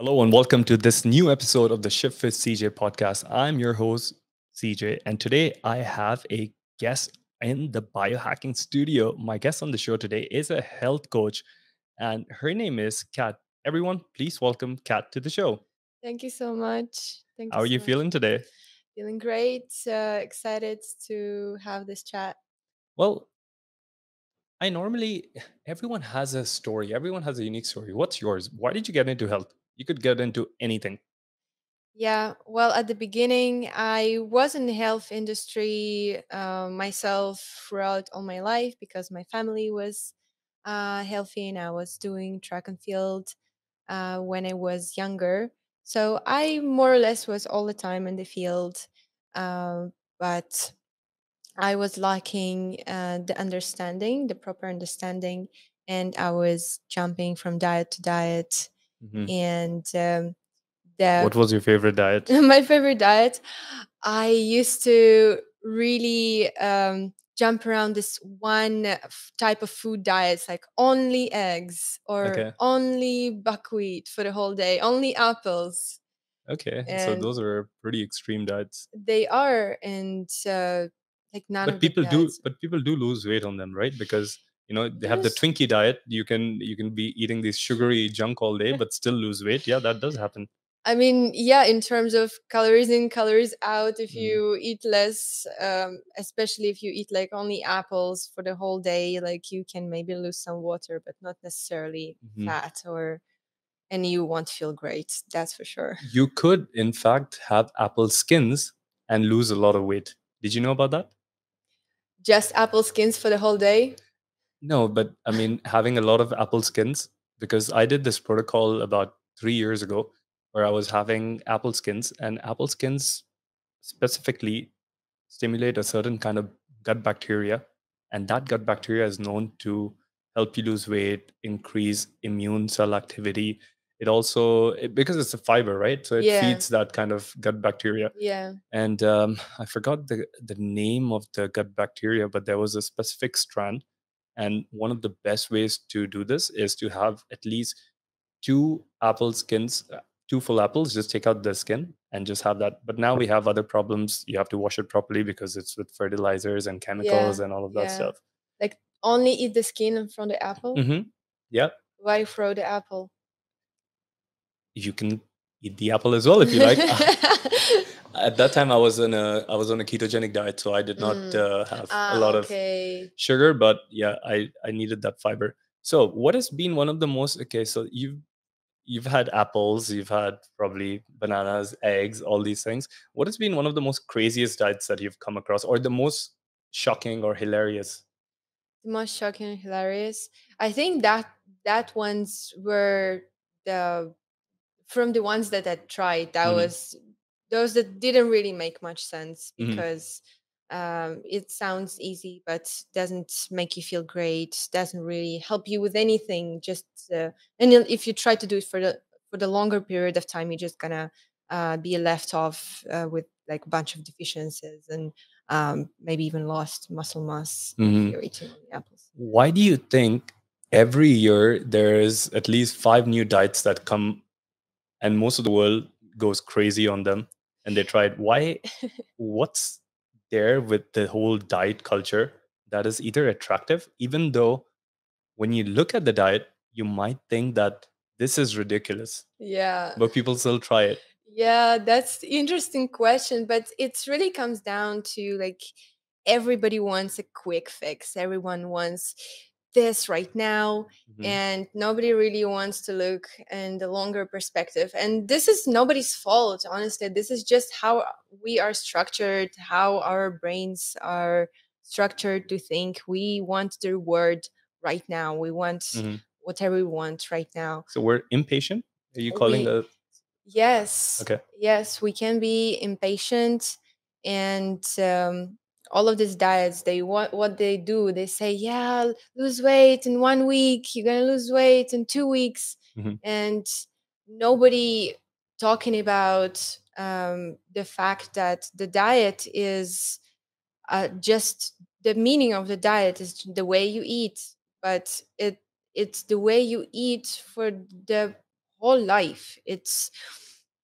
Hello and welcome to this new episode of the Shift with CJ podcast. I'm your host, CJ, and today I have a guest in the biohacking studio. My guest on the show today is a health coach, and her name is Kat. Everyone, please welcome Kat to the show. Thank you so much. Thank How you are you much. feeling today? Feeling great. Uh, excited to have this chat. Well, I normally, everyone has a story, everyone has a unique story. What's yours? Why did you get into health? You could get into anything. Yeah, well, at the beginning, I was in the health industry uh, myself throughout all my life because my family was uh, healthy and I was doing track and field uh, when I was younger. So I more or less was all the time in the field. Uh, but I was lacking uh, the understanding, the proper understanding, and I was jumping from diet to diet. Mhm. And um, the What was your favorite diet? my favorite diet, I used to really um, jump around this one f- type of food diets, like only eggs or Okay. only buckwheat for the whole day, only apples. Okay. So those are pretty extreme diets. they are, and uh, like none but people do but people do lose weight on them right because you know they have the twinkie diet you can you can be eating this sugary junk all day but still lose weight yeah that does happen I mean, yeah, in terms of calories in, calories out, if Mhm. you eat less, um, especially if you eat like only apples for the whole day, like you can maybe lose some water, but not necessarily Mhm. fat or, and you won't feel great. That's for sure. you could in fact have apple skins and lose a lot of weight did you know about that Just apple skins for the whole day. No but i mean having a lot of apple skins because i did this protocol about three years ago where i was having apple skins and apple skins specifically stimulate a certain kind of gut bacteria and that gut bacteria is known to help you lose weight increase immune cell activity it also it, because it's a fiber right so it Yeah. feeds that kind of gut bacteria Yeah. and um, i forgot the the name of the gut bacteria but there was a specific strand and one of the best ways to do this is to have at least two apple skins uh, two full apples just take out the skin and just have that but now we have other problems you have to wash it properly because it's with fertilizers and chemicals and all of that yeah. stuff Like only eat the skin from the apple. hmm yeah Why throw the apple? you can eat the apple as well if you like. At that time i was on a i was on a ketogenic diet so i did not Mm. uh, have ah, a lot of sugar but yeah i i needed that fiber. So what has been one of the most okay so you've you've had apples you've had probably bananas eggs all these things. What has been one of the most craziest diets that you've come across or the most shocking or hilarious? The most shocking and hilarious. I think that that ones were the from the ones that I tried. That Mhm. was those that didn't really make much sense Mhm. because um, it sounds easy, but doesn't make you feel great. Doesn't really help you with anything. Just uh, and if you try to do it for the for the longer period of time, you're just gonna uh, be left off uh, with like a bunch of deficiencies and um, maybe even lost muscle mass if Mhm. you're eating apples. why do you think every year there's at least five new diets that come and most of the world goes crazy on them and they try it why what's there with the whole diet culture that is either attractive even though when you look at the diet you might think that this is ridiculous Yeah. but people still try it Yeah, that's interesting question, but it really comes down to like everybody wants a quick fix. Everyone wants this right now, Mhm. and nobody really wants to look in the longer perspective. And this is nobody's fault, honestly. This is just how we are structured, how our brains are structured to think. We want the reward right now. We want Mhm. whatever we want right now. so we're impatient are you calling We- the Yes. Okay. Yes, we can be impatient, and um, all of these diets. They what what they do. They say, "Yeah, lose weight in one week. You're gonna lose weight in two weeks," Mhm. and nobody talking about um, the fact that the diet is uh, just the meaning of the diet is the way you eat, but it it's the way you eat for the whole life it's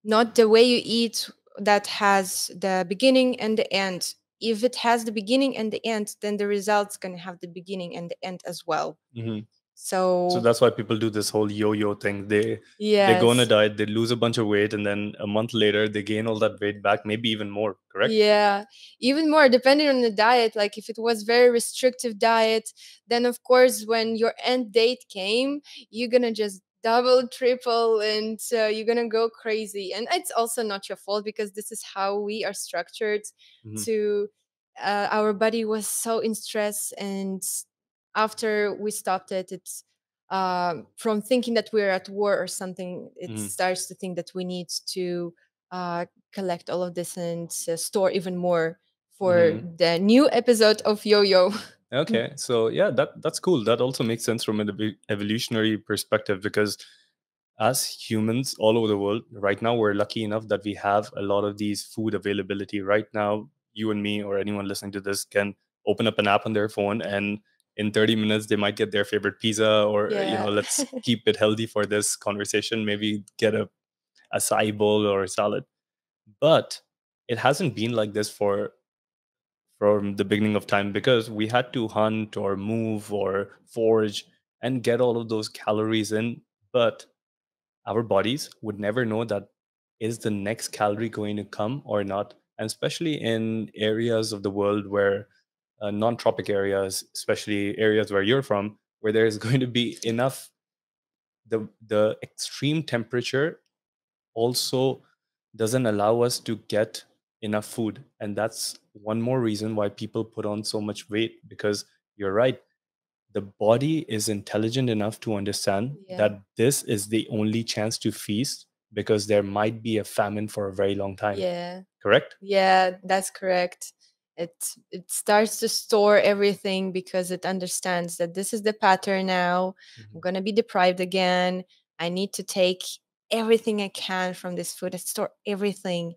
not the way you eat that has the beginning and the end if it has the beginning and the end then the result's going to have the beginning and the end as well hmm so So that's why people do this whole yo-yo thing. They yes they go on a diet, they lose a bunch of weight, and then a month later they gain all that weight back, maybe even more. Correct? Yeah, even more depending on the diet. Like if it was very restrictive diet, then of course when your end date came, you're gonna just double, triple, and uh, you're gonna go crazy. And it's also not your fault because this is how we are structured. Mhm. To uh, our body was so in stress, and after we stopped it, it's um, from thinking that we're at war or something. It Mhm. starts to think that we need to uh, collect all of this and uh, store even more for Mhm. the new episode of Yo-Yo. Okay, so yeah, that that's cool. That also makes sense from an evo- evolutionary perspective because as humans all over the world, right now we're lucky enough that we have a lot of these food availability. Right now, you and me or anyone listening to this can open up an app on their phone and in 30 minutes they might get their favorite pizza or uh, you know, let's keep it healthy for this conversation, maybe get a acai bowl or a salad. But it hasn't been like this for from the beginning of time because we had to hunt or move or forage and get all of those calories in. But our bodies would never know that is the next calorie going to come or not and especially in areas of the world where uh, non-tropic areas especially areas where you're from where there is going to be enough the the extreme temperature also doesn't allow us to get enough food and that's one more reason why people put on so much weight because you're right the body is intelligent enough to understand Yeah. that this is the only chance to feast because there might be a famine for a very long time Yeah. correct Yeah, that's correct. It it starts to store everything because it understands that this is the pattern now. I'm Mhm. gonna be deprived again. I need to take everything I can from this food. I store everything.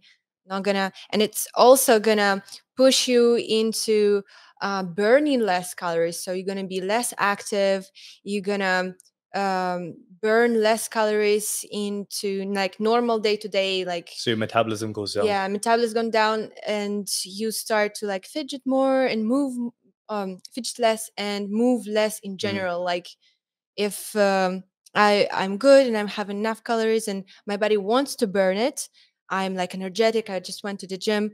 Not gonna, and it's also gonna push you into uh, burning less calories. So you're gonna be less active. You're gonna um, burn less calories into like normal day to day, like so your metabolism goes down yeah metabolism gone down and you start to like fidget more and move um fidget less and move less in general like if um i i'm good and i'm having enough calories and my body wants to burn it i'm like energetic i just went to the gym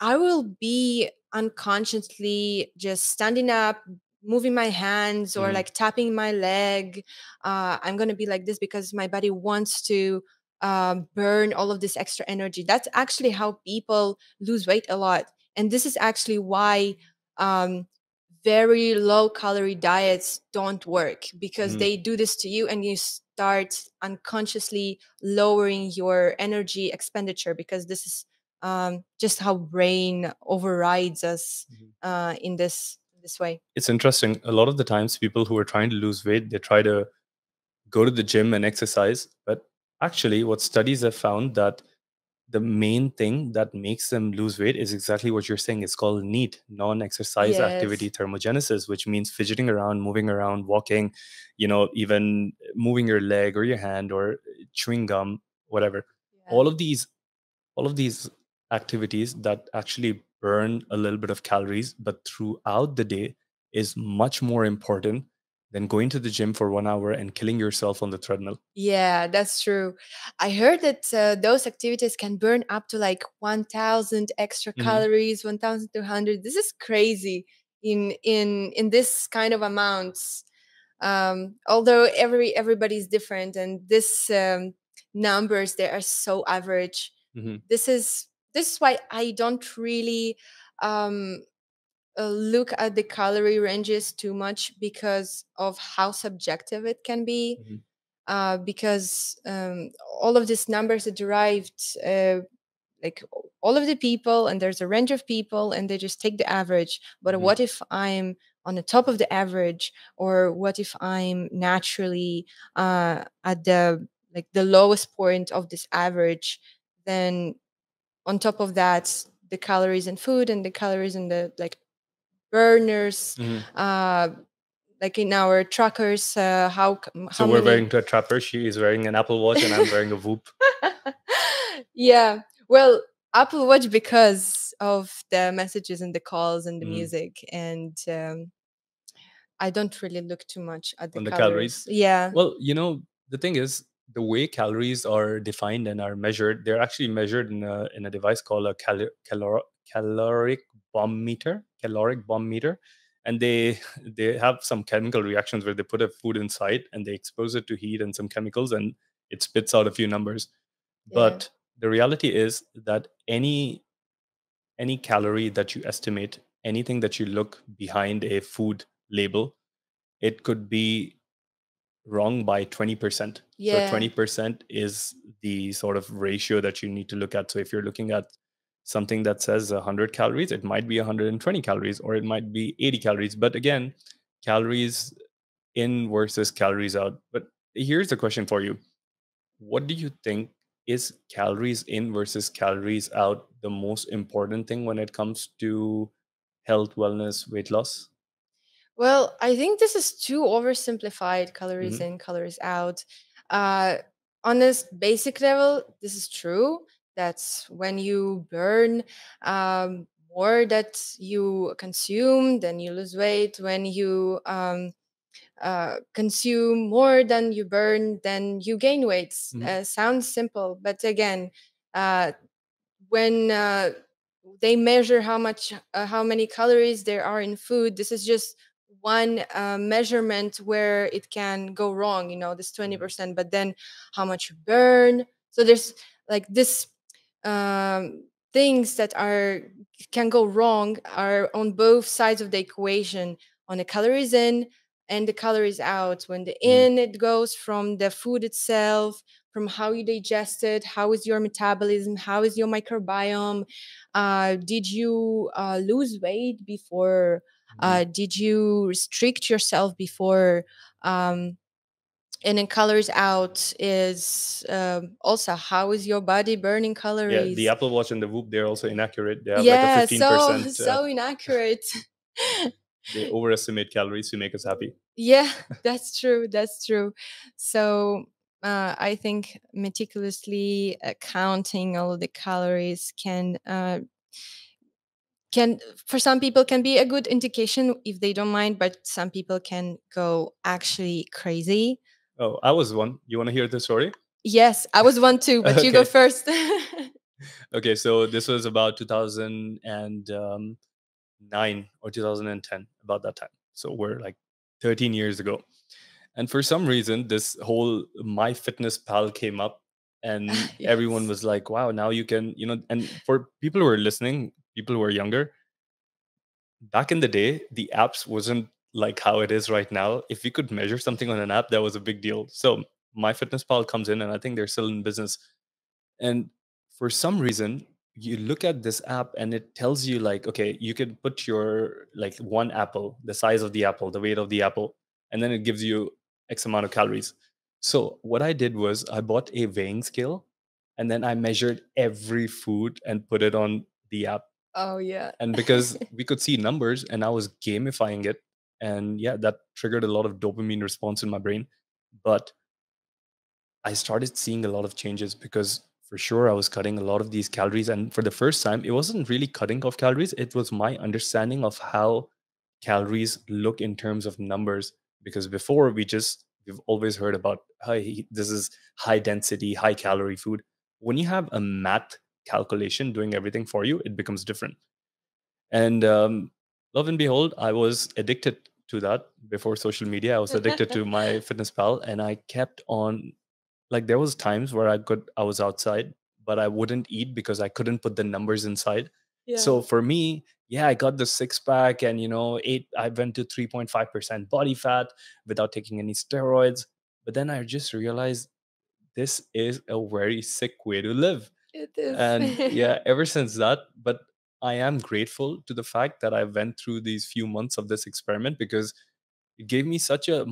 I will be unconsciously just standing up, moving my hands or Mhm. like tapping my leg. Uh, I'm going to be like this because my body wants to um, burn all of this extra energy. That's actually how people lose weight a lot. And this is actually why um, very low calorie diets don't work because Mhm. they do this to you and you start unconsciously lowering your energy expenditure because this is um, just how brain overrides us Mhm. uh, in this this way. it's interesting a lot of the times people who are trying to lose weight they try to go to the gym and exercise but actually what studies have found that the main thing that makes them lose weight is exactly what you're saying. It's called neat non-exercise activity thermogenesis which means fidgeting around moving around walking you know even moving your leg or your hand or chewing gum whatever. Yeah. all of these all of these activities that actually burn a little bit of calories but throughout the day is much more important than going to the gym for one hour and killing yourself on the treadmill Yeah, that's true. I heard that uh, those activities can burn up to like 1000 extra Mhm. calories, 1200. This is crazy in in in this kind of amounts. Um, although every everybody's different and this um, numbers they are so average. Mhm. This is this is why I don't really um uh, look at the calorie ranges too much because of how subjective it can be Mhm. uh, because um, all of these numbers are derived uh, like all of the people and there's a range of people and they just take the average but Mhm. what if i'm on the top of the average or what if i'm naturally uh, at the like the lowest point of this average then on top of that the calories and food and the calories and the like burners Mhm. uh, like in our trackers uh, how how so we're wearing a trapper she is wearing an apple watch and i'm wearing a whoop yeah well apple watch because of the messages and the calls and the mm. music and um, i don't really look too much at the, the calories. calories yeah well you know the thing is the way calories are defined and are measured they're actually measured in a, in a device called a cal- calor- caloric bomb meter caloric bomb meter and they they have some chemical reactions where they put a food inside and they expose it to heat and some chemicals and it spits out a few numbers yeah. but the reality is that any any calorie that you estimate anything that you look behind a food label it could be wrong by 20% yeah. so 20% is the sort of ratio that you need to look at so if you're looking at something that says 100 calories it might be 120 calories or it might be 80 calories. But again calories in versus calories out. But here's the question for you. What do you think is calories in versus calories out the most important thing when it comes to health wellness weight loss? Well i think this is too oversimplified calories mm-hmm. in calories out. Uh on this basic level this is true that's when you burn um, more that you consume, then you lose weight. When you um, uh, consume more than you burn, then you gain weight. Mm-hmm. Uh, sounds simple, but again, uh, when uh, they measure how much, uh, how many calories there are in food, this is just one uh, measurement where it can go wrong. You know, this twenty mm-hmm. percent, but then how much you burn. So there's like this um, things that are can go wrong are on both sides of the equation on the calories in and the calories out when the mm. in it goes from the food itself from how you digest it how is your metabolism how is your microbiome uh, did you uh, lose weight before mm. uh, did you restrict yourself before um, and then calories out is um, also how is your body burning calories yeah the apple watch and the whoop they're also inaccurate. They have yeah, like a 15% so, uh, so inaccurate. they overestimate calories to make us happy. Yeah that's true that's true. So uh, I think meticulously uh, counting all the calories can uh, can for some people can be a good indication if they don't mind, but some people can go actually crazy Oh, I was one. You want to hear the story? Yes, I was one too, but okay. you go first. okay, so this was about 2009 um, or 2010, about that time. So we're like 13 years ago. And for some reason, this whole My Fitness Pal came up, and yes. everyone was like, wow, now you can, you know, and for people who are listening, people who are younger, back in the day, the apps wasn't like how it is right now, if we could measure something on an app, that was a big deal. So MyFitnessPal comes in, and I think they're still in business. And for some reason, you look at this app and it tells you like, okay, you can put your like one apple, the size of the apple, the weight of the apple, and then it gives you X amount of calories. So what I did was I bought a weighing scale, and then I measured every food and put it on the app. Oh yeah. and because we could see numbers, and I was gamifying it and yeah that triggered a lot of dopamine response in my brain but i started seeing a lot of changes because for sure i was cutting a lot of these calories and for the first time it wasn't really cutting off calories it was my understanding of how calories look in terms of numbers because before we just we've always heard about hey this is high density high calorie food. When you have a math calculation doing everything for you it becomes different. And um, lo and behold, I was addicted to that before social media. I was addicted to my fitness pal and I kept on like there was times where I could I was outside, but I wouldn't eat because I couldn't put the numbers inside. Yeah. So for me, yeah, I got the six pack and you know, eight I went to 3.5% body fat without taking any steroids. But then I just realized this is a very sick way to live. It is. And yeah, ever since that, but I am grateful to the fact that I went through these few months of this experiment because it gave me such a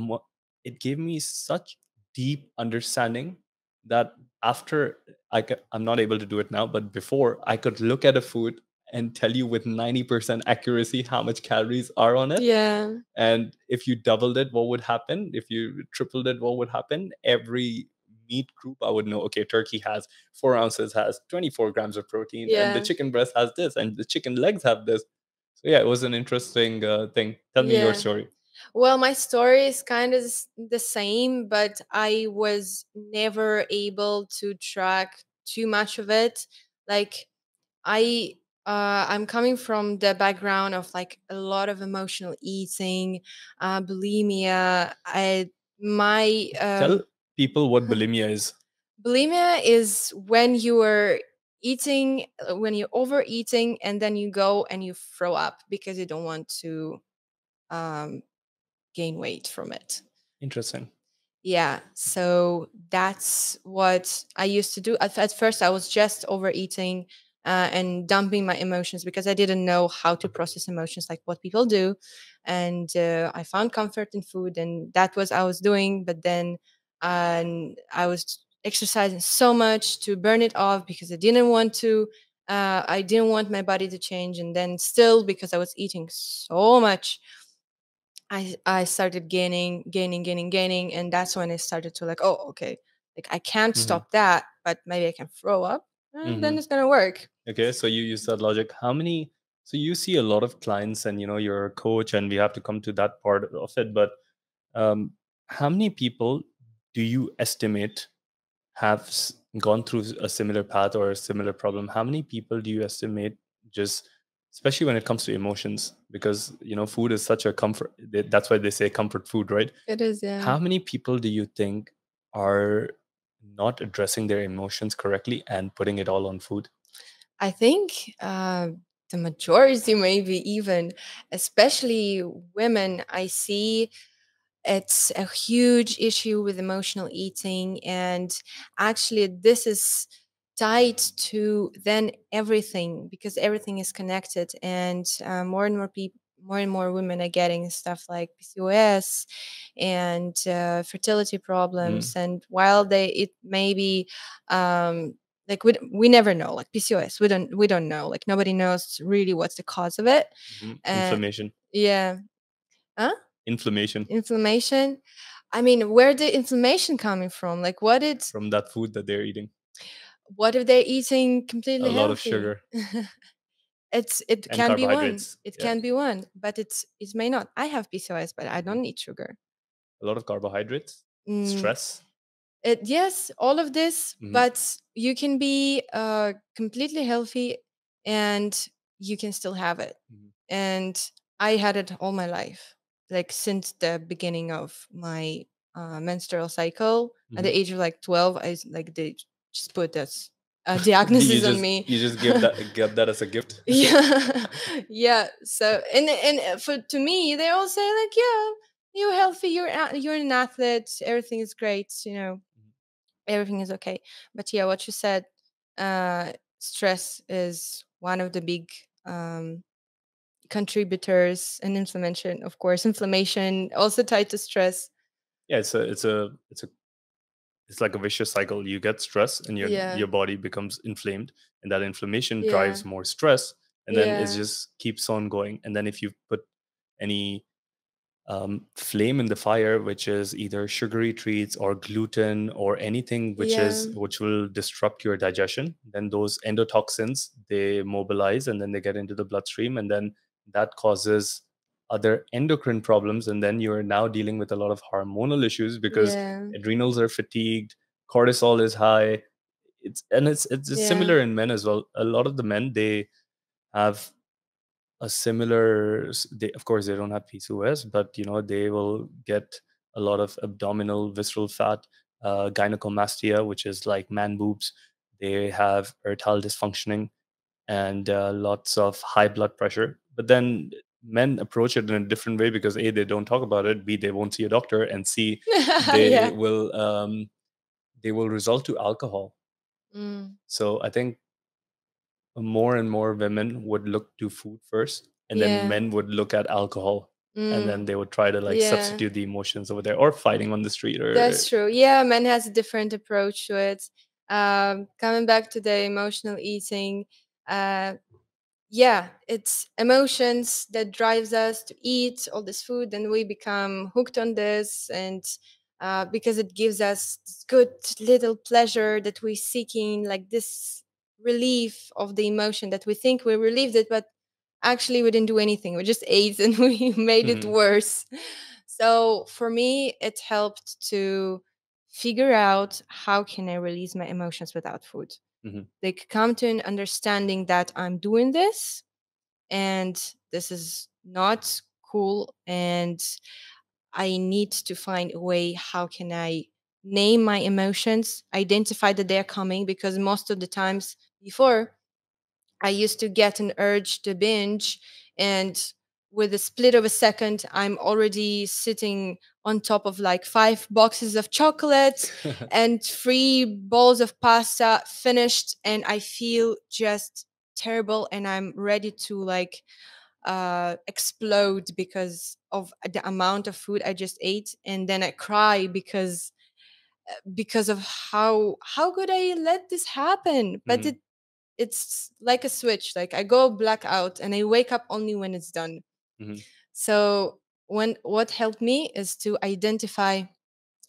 it gave me such deep understanding that after I could, I'm not able to do it now, but before I could look at a food and tell you with 90% accuracy how much calories are on it. Yeah. And if you doubled it, what would happen? If you tripled it, what would happen? Every meat group, I would know, okay, turkey has four ounces, has 24 grams of protein, and the chicken breast has this, and the chicken legs have this. So, yeah, it was an interesting uh, thing. Tell me your story. Well, my story is kind of the same, but I was never able to track too much of it. Like I uh I'm coming from the background of like a lot of emotional eating, uh bulimia. I my Tell um people what bulimia is. bulimia is when you are eating uh, when you're overeating and then you go and you throw up because you don't want to um gain weight from it. Interesting. Yeah, so that's what I used to do. At, at first, I was just overeating uh, and dumping my emotions because I didn't know how to process emotions like what people do. And uh, I found comfort in food, and that was I was doing. But then um, I was exercising so much to burn it off because I didn't want to. Uh, I didn't want my body to change, and then still because I was eating so much I I started gaining, gaining, gaining, gaining, and that's when I started to like, oh, okay, like I can't Mhm. stop that, but maybe I can throw up, and then Mhm. it's gonna work. Okay, so you use that logic. How many? So you see a lot of clients, and you know you're a coach, and we have to come to that part of it. But um, how many people do you estimate have gone through a similar path or a similar problem? How many people do you estimate just, especially when it comes to emotions, because you know food is such a comfort. That's why they say comfort food, right? It is, yeah. How many people do you think are not addressing their emotions correctly and putting it all on food? I think uh, the majority, maybe even, especially women, I see it's a huge issue with emotional eating and actually this is tied to then everything because everything is connected and uh, more and more people more and more women are getting stuff like PCOS and uh, fertility Mm, problems. And while they, it may be um, like we, we never know, like PCOS, we don't we don't know, like nobody knows really what's the cause of it. Inflammation. yeah, huh? Inflammation Inflammation. I mean, where the inflammation coming from? Like, what it from that food that they're eating. what if they're eating completely A lot of sugar it's it and can be one. It Yeah, can be one, but it's it may not. I have PCOS, but I don't need sugar. a lot of carbohydrates. Mm, Stress. it yes, all of this, Mhm. but you can be uh completely healthy and you can still have it. Mhm. And I had it all my life, like since the beginning of my uh, menstrual cycle. At the Mhm. age of like twelve, i like they just put this uh, diagnosis on me. you just give that get that as a gift. yeah yeah so and and uh, for to me they all say like yeah you're healthy you're you're an athlete everything is great you know everything is okay but yeah what you said uh stress is one of the big um contributors and inflammation of course inflammation also tied to stress yeah, it's a it's a it's a it's like a vicious cycle. You get stress, and your yeah your body becomes inflamed, and that inflammation yeah drives more stress, and then it just keeps on going. And then if you put any um, flame in the fire, which is either sugary treats or gluten or anything which yeah is which will disrupt your digestion, then those endotoxins they mobilize and then they get into the bloodstream, and then that causes other endocrine problems, and then you're now dealing with a lot of hormonal issues because yeah adrenals are fatigued, cortisol is high. It's and it's it's yeah similar in men as well. A lot of the men they have a similar they of course they don't have pcos but you know they will get a lot of abdominal visceral fat uh, gynecomastia which is like man boobs they have erectile dysfunctioning and uh, lots of high blood pressure but then men approach it in a different way because a they don't talk about it b they won't see a doctor and c they yeah. will um, they will result to alcohol. Mm, so i think more and more women would look to food first and then men would look at alcohol and then mm, they would try to like yeah. substitute the emotions over there or fighting on the street or That's true. Yeah, men has a different approach to it. Um, coming back to the emotional eating, uh, yeah it's emotions that drives us to eat all this food and we become hooked on this and uh, because it gives us good little pleasure that we're seeking like this relief of the emotion that we think we relieved it but actually we didn't do anything we just ate and we made it Mhm. worse so for me it helped to figure out how can i release my emotions without food Mhm. like come to an understanding that i'm doing this and this is not cool and i need to find a way how can i name my emotions identify that they're coming because most of the times before I used to get an urge to binge, and with a split of a second, I'm already sitting on top of like five boxes of chocolate and three bowls of pasta finished, and I feel just terrible, and I'm ready to like uh, explode because of the amount of food I just ate, and then I cry because because of how how could I let this happen? But Mhm. it it's like a switch like i go black out and i wake up only when it's done Mhm. so when what helped me is to identify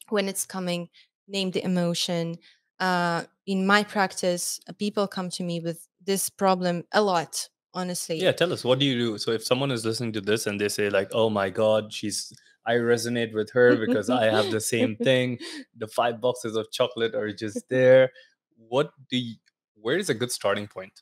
when it's coming name the emotion uh, in my practice uh, people come to me with this problem a lot honestly Yeah, tell us what do you do? So if someone is listening to this and they say like, "Oh my god, she's I resonate with her because I have the same thing. The five boxes of chocolate are just there." What do you where is a good starting point?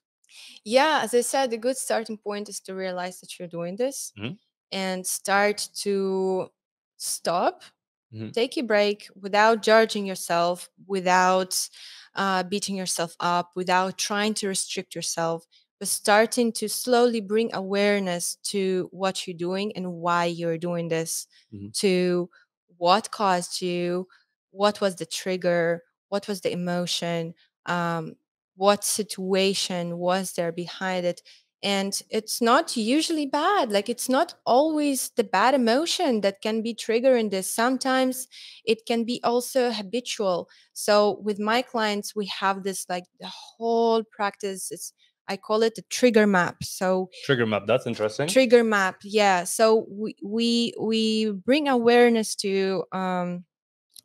Yeah as i said the good starting point is to realize that you're doing this Mhm. and start to stop Mhm. take a break without judging yourself, without uh, beating yourself up, without trying to restrict yourself, but starting to slowly bring awareness to what you're doing and why you're doing this, Mhm. to what caused you, what was the trigger, what was the emotion, um, what situation was there behind it. And it's not usually bad like it's not always the bad emotion that can be triggering this. Sometimes it can be also habitual. So with my clients we have this like the whole practice it's i call it the trigger map. So Trigger map, that's interesting. trigger map yeah. So we we we bring awareness to um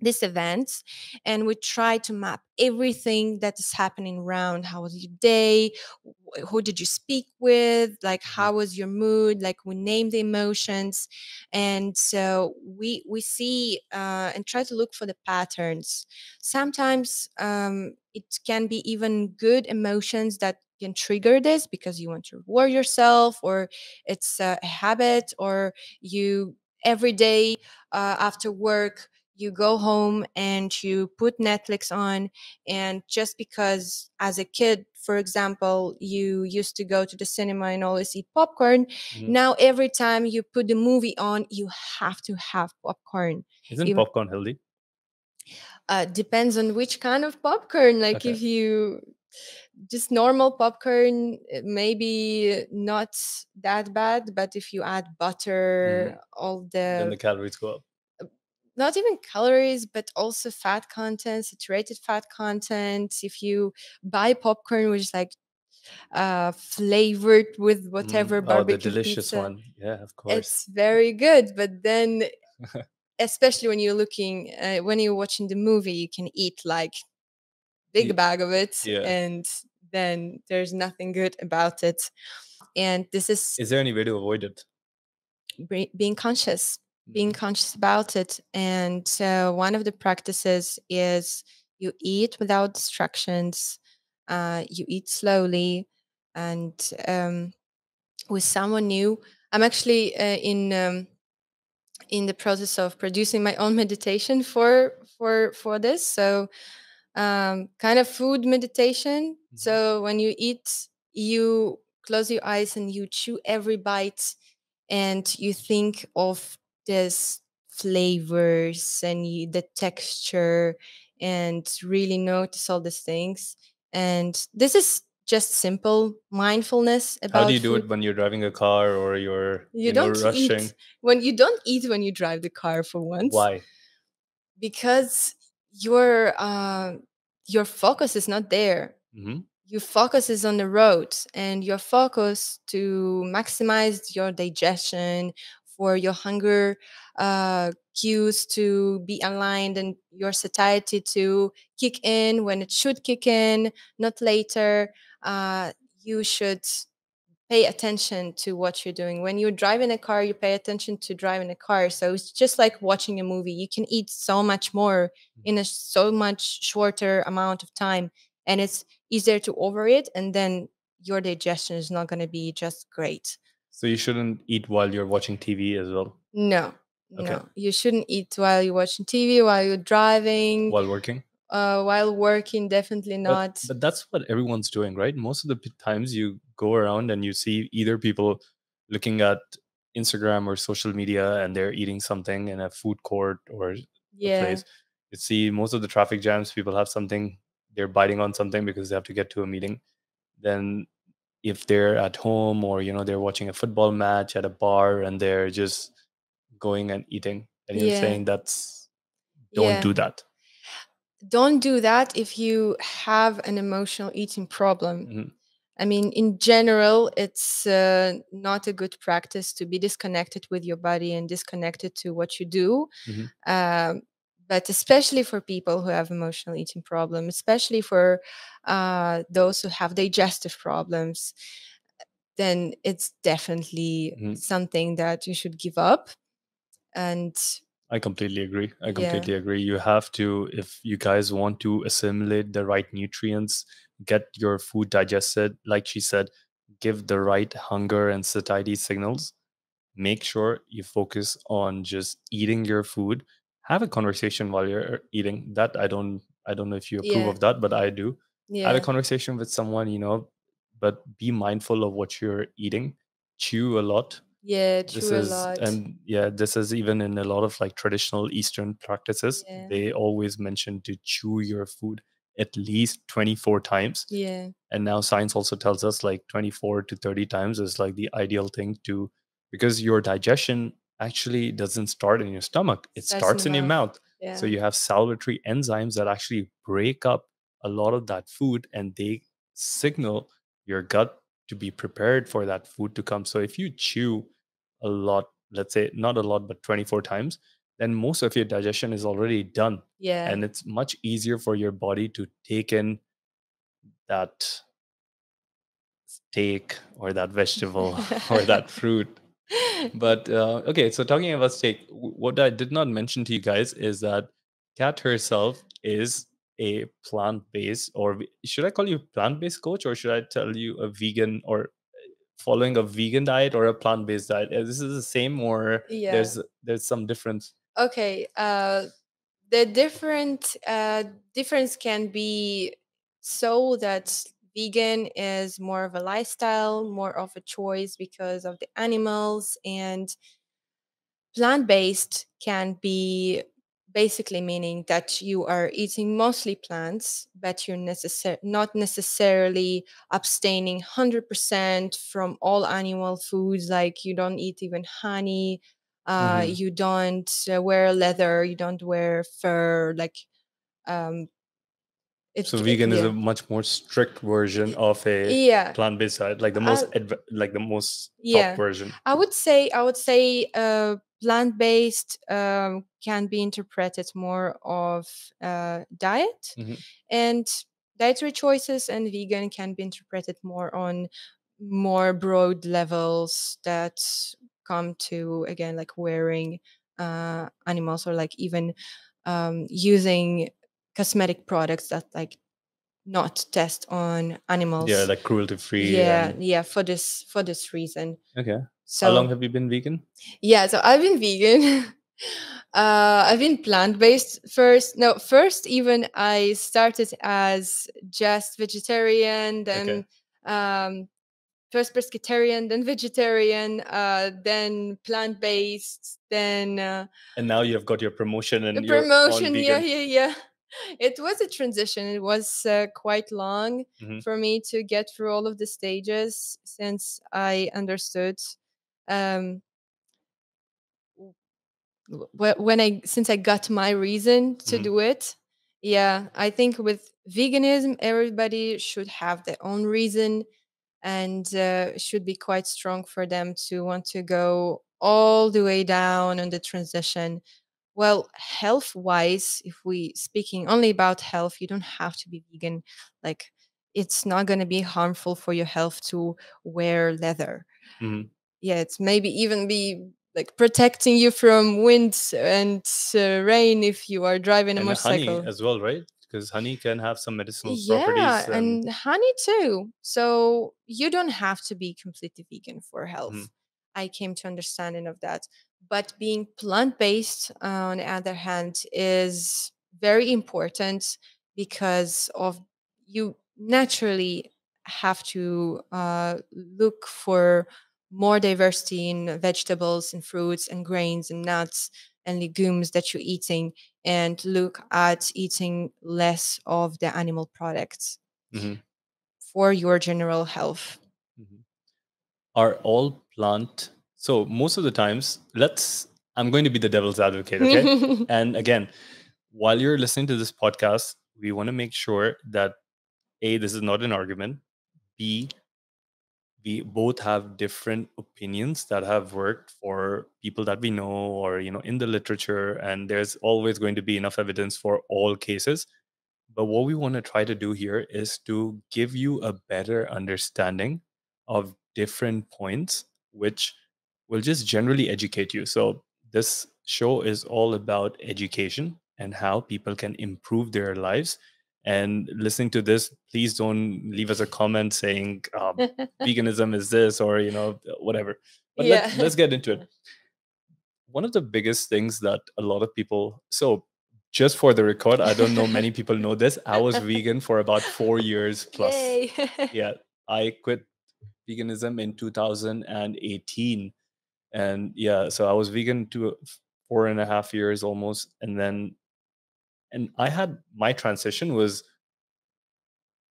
this event and we try to map everything that is happening around. How was your day? Who did you speak with? Like Mhm. how was your mood? Like we name the emotions and so we we see uh, and try to look for the patterns. Sometimes um, it can be even good emotions that can trigger this because you want to reward yourself or it's a habit or you every day uh, after work you go home and you put Netflix on, and just because as a kid, for example, you used to go to the cinema and always eat popcorn, Mhm. now every time you put the movie on, you have to have popcorn. Isn't Even popcorn healthy? uh, depends on which kind of popcorn. Like Okay. if you just normal popcorn, maybe not that bad, but if you add butter, all the Then the the calories go up. Not even calories, but also fat content, saturated fat content. If you buy popcorn, which is like uh, flavored with whatever Mm. Oh, the barbecue delicious pizza, one. Yeah, of course. it's very good. But then, especially when you're looking, uh, when you're watching the movie, you can eat like big Ye- bag of it, yeah. and then there's nothing good about it. And this is Is there any way to avoid it? being conscious being Mhm. conscious about it and uh, one of the practices is you eat without distractions uh, you eat slowly and um, with someone new i'm actually uh, in um, in the process of producing my own meditation for for for this so um, kind of food meditation so when you eat you close your eyes and you chew every bite and you think of this flavors and the texture and really notice all these things and this is just simple mindfulness How do you do food it when you're driving a car or you're, you you don't rushing? eat when you don't eat when you drive the car for once Why? because your uh, your focus is not there hmm your focus is on the road and your focus to maximize your digestion for your hunger uh, cues to be aligned and your satiety to kick in when it should kick in not later uh, you should pay attention to what you're doing. When you're driving a car, you pay attention to driving a car. So it's just like watching a movie. You can eat so much more Mm. in a so much shorter amount of time, and it's easier to overeat, and then your digestion is not going to be just great. So you shouldn't eat while you're watching TV as well No, Okay. no, you shouldn't eat while you're watching TV, while you're driving, while working. uh, while working. Definitely not. but that's what everyone's doing, right? Most of the times you go around and you see either people looking at Instagram or social media and they're eating something in a food court or yeah, place. You see most of the traffic jams, people have something, they're biting on something because they have to get to a meeting. Then if they're at home or you know they're watching a football match at a bar and they're just going and eating and you're Yeah. saying that's don't yeah. do that. don't do that if you have an emotional eating problem. Mhm. I mean, in general, it's uh, not a good practice to be disconnected with your body and disconnected to what you do. Mhm. Um, but especially for people who have emotional eating problems, especially for uh, those who have digestive problems, then it's definitely Mhm. something that you should give up. And I completely agree. I Yeah. completely agree. You have to, if you guys want to assimilate the right nutrients, get your food digested, like she said, give the right hunger and satiety signals. Make sure you focus on just eating your food. Have a conversation while you're eating. That I don't I don't know if you approve Yeah. of that, but I do. Have a conversation with someone, you know, but be mindful of what you're eating. Chew a lot yeah, this true a is lot. and yeah this is even in a lot of like traditional eastern practices Yeah. they always mention to chew your food at least 24 times yeah, and now science also tells us like 24 to 30 times is like the ideal thing to because your digestion actually doesn't start in your stomach it Starts in starts the in your mouth. mouth yeah. so you have salivatory enzymes that actually break up a lot of that food and they signal your gut to be prepared for that food to come. So if you chew a lot, let's say not a lot, but 24 times, then most of your digestion is already done. yeah. And it's much easier for your body to take in that steak or that vegetable or that fruit but uh, okay so talking about steak what i did not mention to you guys is that kat herself is a plant-based or should i call you plant-based coach or should i tell you a vegan or following a vegan diet or a plant-based diet Uh, this is the same or Yeah. there's there's some difference okay uh the different uh difference can be so that vegan is more of a lifestyle more of a choice because of the animals and plant-based can be basically meaning that you are eating mostly plants but you're necessar- not necessarily abstaining 100% from all animal foods like you don't eat even honey uh, Mhm. you don't uh, wear leather you don't wear fur like um it's so vegan is yeah. a much more strict version of a yeah plant-based diet like the most I- adv- like the most Yeah. top version I would say I would say uh, plant-based um, can be interpreted more of uh, diet, Mhm. and dietary choices, and vegan can be interpreted more on more broad levels that come to again like wearing uh, animals or like even um, using cosmetic products that like not test on animals. yeah like cruelty free yeah, and- yeah. For this for this reason. okay So how long have you been vegan yeah, so I've been vegan. uh, I've been plant based first. No, first even I started as just vegetarian, then um, first pescatarian, then vegetarian, uh, then plant based, then uh, and now you've got your promotion and the you're on promotion. Yeah, yeah, yeah. It was a transition. It was uh, quite long Mhm. for me to get through all of the stages since I understood um wh- when I since I got my reason to Mhm. do it Yeah, I think with veganism, everybody should have their own reason and uh, should be quite strong for them to want to go all the way down on the transition. Well, health wise, if we speaking only about health, you don't have to be vegan. Like it's not going to be harmful for your health to wear leather. Mhm. Yeah, it's maybe even be like protecting you from wind and uh, rain if you are driving a And honey as well, right? Because honey can have some medicinal Yeah, properties and and honey too. So you don't have to be completely vegan for Mhm. health. I came to understanding of that. But being plant-based, uh, on the other hand, is very important because of you naturally have to uh, look for more diversity in vegetables and fruits and grains and nuts and legumes that you're eating and look at eating less of the animal products Mhm. for your general health. Mhm. are all plant so most of the times let's i'm going to be the devil's advocate okay? And again while you're listening to this podcast we want to make sure that a this is not an argument. B we both have different opinions that have worked for people that we know or you know in the literature and there's always going to be enough evidence for all cases. But what we want to try to do here is to give you a better understanding of different points, which will just generally educate you. So, this show is all about education and how people can improve their lives. And listening to this, please don't leave us a comment saying um, veganism is this or you know whatever. But yeah. let's let's get into it. One of the biggest things that a lot of people so just for the record, I don't know many people know this. I was vegan for about four years plus. Yeah, I quit veganism in 2018, and yeah, so I was vegan to four and a half years almost, and then and I had my transition was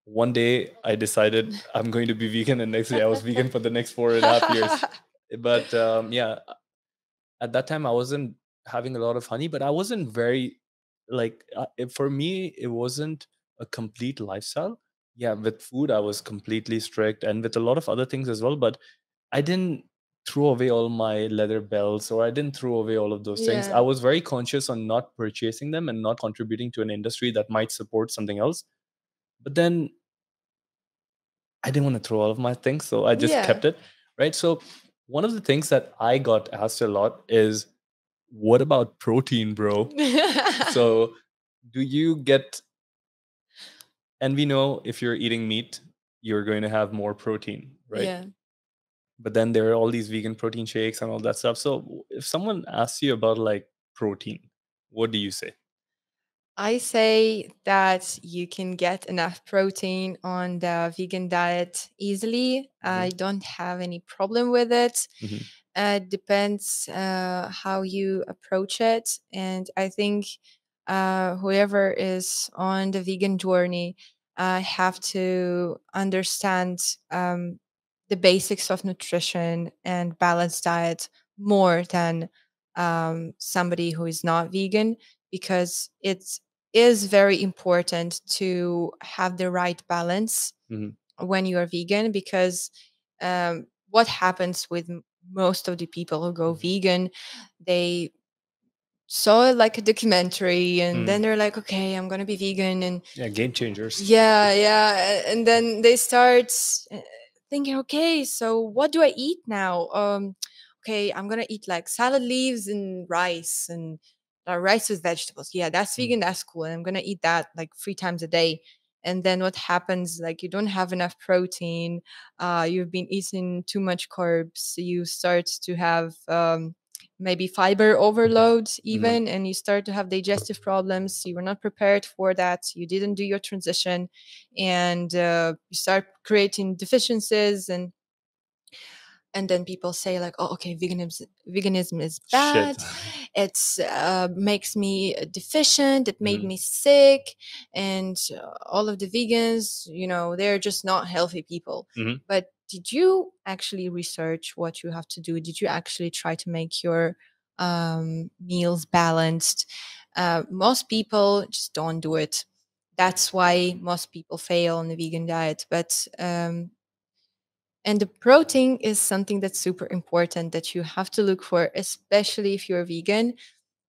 one day I decided I'm going to be vegan, and next day I was vegan for the next four and a half years. But um, yeah, at that time I wasn't having a lot of honey, but I wasn't very like uh, it, for me it wasn't a complete lifestyle. Yeah, with food I was completely strict, and with a lot of other things as well. But I didn't throw away all my leather belts or I didn't throw away all of those things. I was very conscious on not purchasing them and not contributing to an industry that might support something else. But then I didn't want to throw all of my things, so I just Yeah. kept it. Right. So one of the things that I got asked a lot is, "What about protein, bro?" So do you get? And we know if you're eating meat, you're going to have more protein, right? yeah. But then there are all these vegan protein shakes and all that stuff. So if someone asks you about like protein, what do you say? I say that you can get enough protein on the vegan diet easily. hmm I don't have any problem with it. hmm Uh, it depends uh, how you approach it. And I think uh, whoever is on the vegan journey uh, have to understand um, the basics of nutrition and balanced diet more than um, somebody who is not vegan because it is very important to have the right balance hmm when you are vegan because um, what happens with most of the people who go vegan they saw like a documentary and then mm they're like okay i'm gonna be vegan and Yeah, game changers. yeah yeah and then they start uh, thinking okay so what do i eat now? Um okay i'm gonna eat like salad leaves and rice and uh, rice with vegetables. Yeah that's Mm. vegan that's cool and i'm gonna eat that like three times a day. And then what happens like you don't have enough protein uh you've been eating too much carbs you start to have um maybe fiber overload hmm even and you start to have digestive problems. You were not prepared for that. You didn't do your transition and uh, you start creating deficiencies and and then people say like oh okay veganism veganism is Shit. bad. It's uh, makes me deficient. It made hmm me sick. And uh, all of the vegans you know they're just not healthy people. Hmm but did you actually research what you have to do did you actually try to make your um, meals balanced uh, most people just don't do it. That's why most people fail on the vegan diet. But um, and the protein is something that's super important that you have to look for, especially if you're vegan.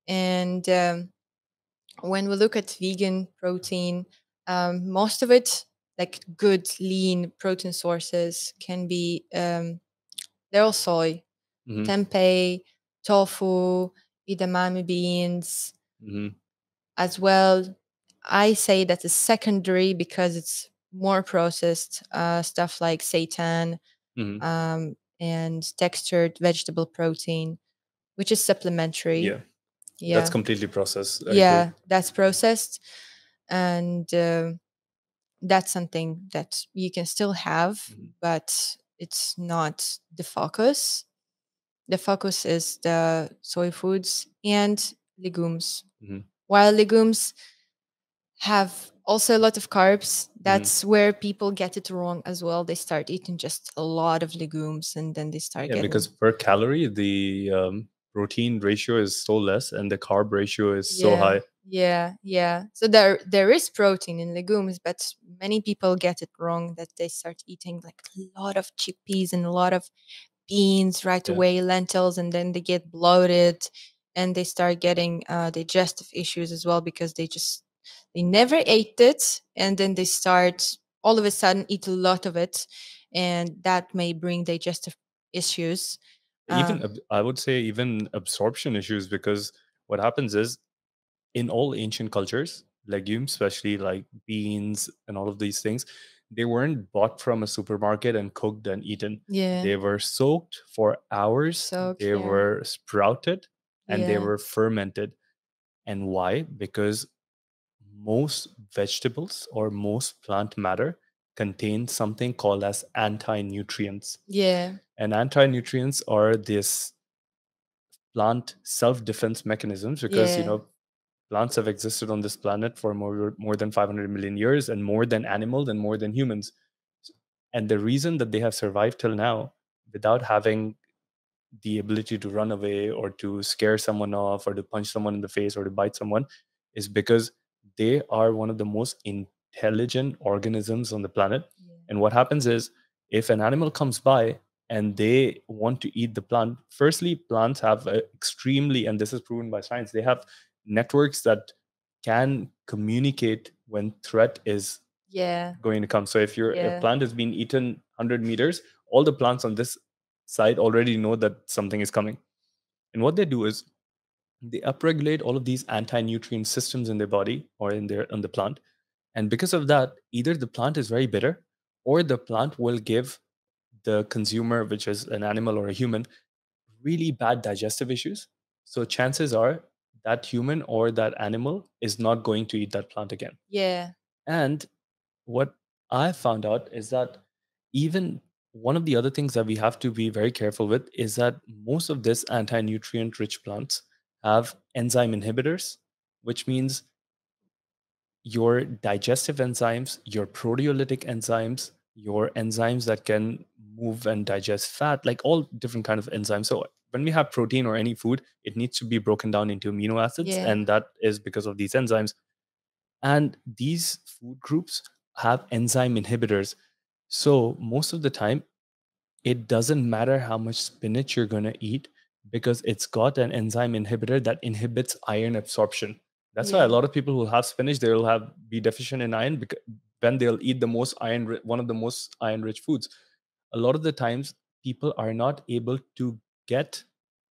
And um, when we look at vegan protein, um, most of it, like good lean protein sources, can be um, they're all soy, hmm tempeh, tofu, edamame beans, hmm as well. I say that is secondary because it's more processed uh, stuff like seitan hmm um, and textured vegetable protein, which is supplementary. Yeah, that's completely processed. I agree. yeah, that's processed, and uh, that's something that you can still have, Mhm. but it's not the focus. The focus is the soy foods and legumes. Mhm. While legumes have also a lot of carbs, Mhm. that's where people get it wrong as well. They start eating just a lot of legumes and then they start Yeah, because per calorie, the um, protein ratio is so less and the carb ratio is so high. yeah, yeah. So there there is protein in legumes, but many people get it wrong that they start eating like a lot of chickpeas and a lot of beans right Yeah. away, lentils, and then they get bloated and they start getting uh, digestive issues as well because they just they never ate it and then they start all of a sudden eat a lot of it and that may bring digestive issues. Even Um, I would say even absorption issues because what happens is in all ancient cultures, legumes, especially like beans and all of these things, they weren't bought from a supermarket and cooked and eaten. yeah, They were soaked for hours, soak, they yeah, were sprouted, and they were fermented. And why? Because most vegetables or most plant matter contain something called as anti-nutrients. yeah, And anti-nutrients are this plant self-defense mechanisms because you know plants have existed on this planet for more more than 500 million years and more than animals and more than humans. And the reason that they have survived till now without having the ability to run away or to scare someone off or to punch someone in the face or to bite someone is because they are one of the most intelligent organisms on the planet. Yeah, and what happens is if an animal comes by and they want to eat the plant, firstly, plants have extremely, and this is proven by science, they have networks that can communicate when threat is yeah, going to come. So if your yeah, plant is being eaten 100 meters, all the plants on this side already know that something is coming. And what they do is they upregulate all of these anti-nutrient systems in their body or in their on the plant and because of that either the plant is very bitter or the plant will give the consumer which is an animal or a human really bad digestive issues. So chances are that human or that animal is not going to eat that plant again. Yeah, and what I found out is that even one of the other things that we have to be very careful with is that most of this anti-nutrient rich plants have enzyme inhibitors, which means your digestive enzymes, your proteolytic enzymes, your enzymes that can move and digest fat, like all different kind of enzymes. So when we have protein or any food, it needs to be broken down into amino acids, yeah, and that is because of these enzymes. And these food groups have enzyme inhibitors. So most of the time, it doesn't matter how much spinach you're going to eat because it's got an enzyme inhibitor that inhibits iron absorption. That's why a lot of people who have spinach, they'll have be deficient in iron because when they'll eat the most iron, one of the most iron rich foods. A lot of the times people are not able to get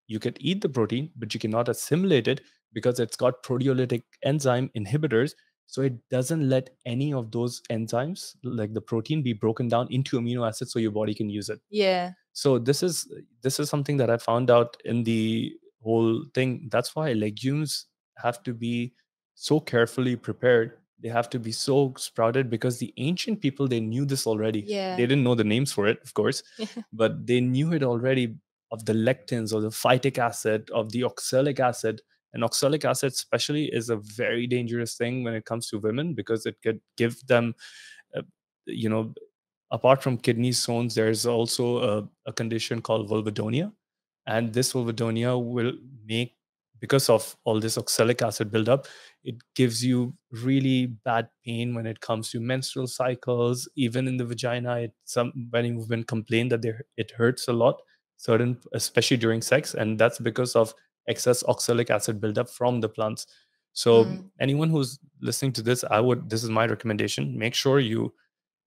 you can eat the protein but you cannot assimilate it because it's got proteolytic enzyme inhibitors. So it doesn't let any of those enzymes like the protein be broken down into amino acids so your body can use it. Yeah, so this is this is something that i found out in the whole thing. That's why legumes have to be so carefully prepared they have to be so sprouted because the ancient people they knew this already yeah. they didn't know the names for it of course but they knew it already of the lectins or the phytic acid of the oxalic acid and oxalic acid especially is a very dangerous thing when it comes to women because it could give them uh, you know apart from kidney stones, there's also a, a condition called vulvodynia, and this vulvodynia will make because of all this oxalic acid buildup, it gives you really bad pain when it comes to menstrual cycles. Even in the vagina, it, some many women complain that they, it hurts a lot, certain especially during sex, and that's because of excess oxalic acid buildup from the plants. So Mm. anyone who's listening to this, I would this is my recommendation. Make sure you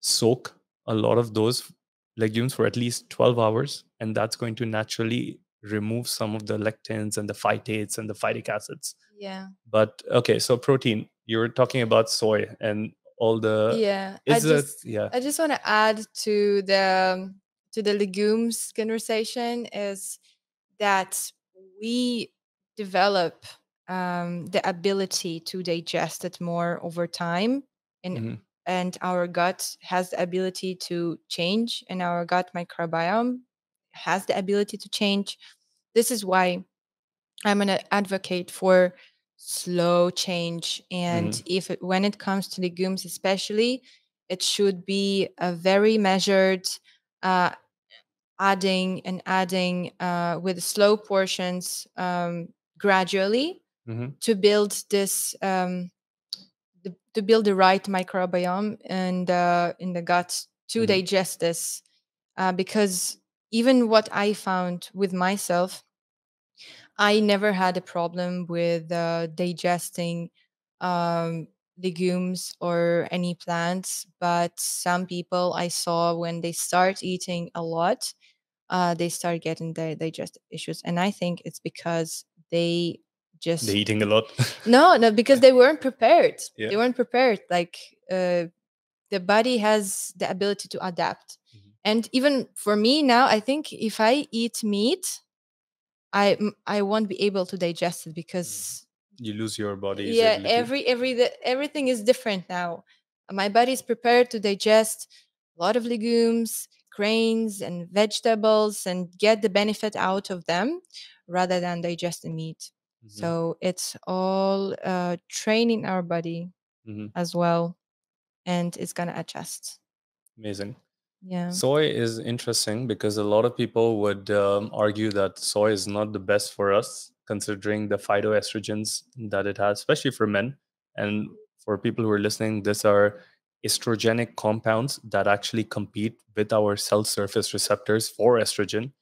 soak a lot of those legumes for at least 12 hours, and that's going to naturally remove some of the lectins and the phytates and the phytic acids. Yeah. But okay, so protein, you were talking about soy and all the yeah. I is it just yeah. I just want to add to the to the legumes conversation is that we develop um, the ability to digest it more over time and Mhm. and our gut has the ability to change and our gut microbiome has the ability to change this is why i'm an advocate for slow change and Mhm. if it, when it comes to legumes especially it should be a very measured uh, adding and adding uh, with slow portions um, gradually Mhm. to build this um, the, to build the right microbiome and uh, in the gut to Mhm. digest this uh, because even what i found with myself i never had a problem with uh, digesting um, legumes or any plants but some people i saw when they start eating a lot uh, they start getting the digestive issues and i think it's because they just They're eating a lot. no, no, because they weren't prepared. Yeah. They weren't prepared. Like uh, the body has the ability to adapt. And even for me now, I think if I eat meat, i i won't be able to digest it because you lose your body yeah, ability. every every the- everything is different now. My body is prepared to digest a lot of legumes, grains, and vegetables, and get the benefit out of them, rather than digest the meat. Mhm. So it's all uh, training our body Mhm. as well, and it's gonna adjust. Amazing. Yeah. Soy is interesting because a lot of people would um, argue that soy is not the best for us, considering the phytoestrogens that it has, especially for men. And for people who are listening, these are estrogenic compounds that actually compete with our cell surface receptors for estrogen.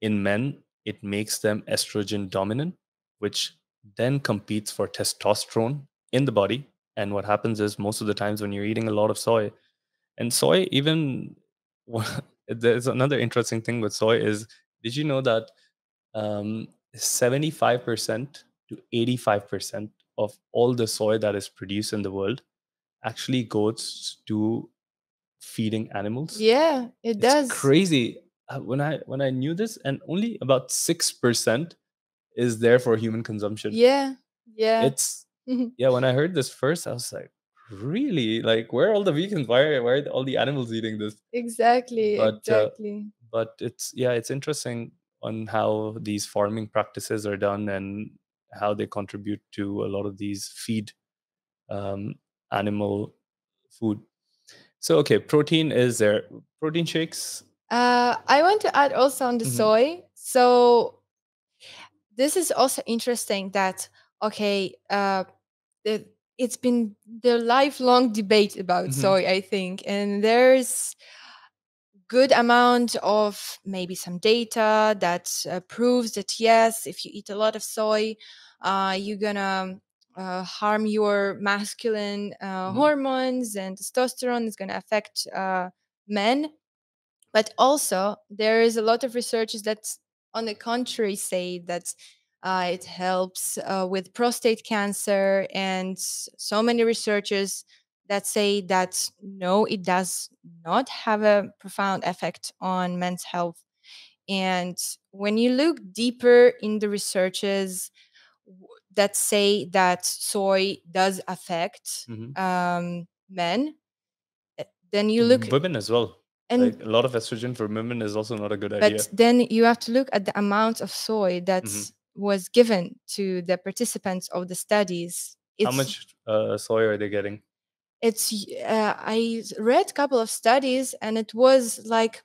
In men, it makes them estrogen dominant, which then competes for testosterone in the body. And what happens is most of the times when you're eating a lot of soy, and soy even there's another interesting thing with soy is did you know that um, 75% to 85% of all the soy that is produced in the world actually goes to feeding animals Yeah, it it's does. crazy Uh, when i when i knew this and only about 6% is there for human consumption Yeah, yeah. it's yeah when i heard this first i was like really like where are all the vegans why are, why are all the animals eating this exactly, but uh, exactly. but it's yeah it's interesting on how these farming practices are done and how they contribute to a lot of these feed um, animal food so okay protein is there protein shakes Uh, I want to add also on the Mhm. soy. So this is also interesting that okay, uh, the, it's been the lifelong debate about Mhm. soy, I think, and there's good amount of maybe some data that uh, proves that yes, if you eat a lot of soy, uh, you're gonna uh, harm your masculine uh, Mhm. hormones and testosterone is gonna affect uh, men but also there is a lot of researches that on the contrary say that uh, it helps uh, with prostate cancer and so many researchers that say that no it does not have a profound effect on men's health and when you look deeper in the researches that say that soy does affect Mhm. um, men eh, then you look women as well and like a lot of estrogen for women is also not a good idea but then you have to look at the amount of soy that Mhm. Was given to the participants of the studies it's how much uh, soy are they getting it's uh, i read a couple of studies and it was like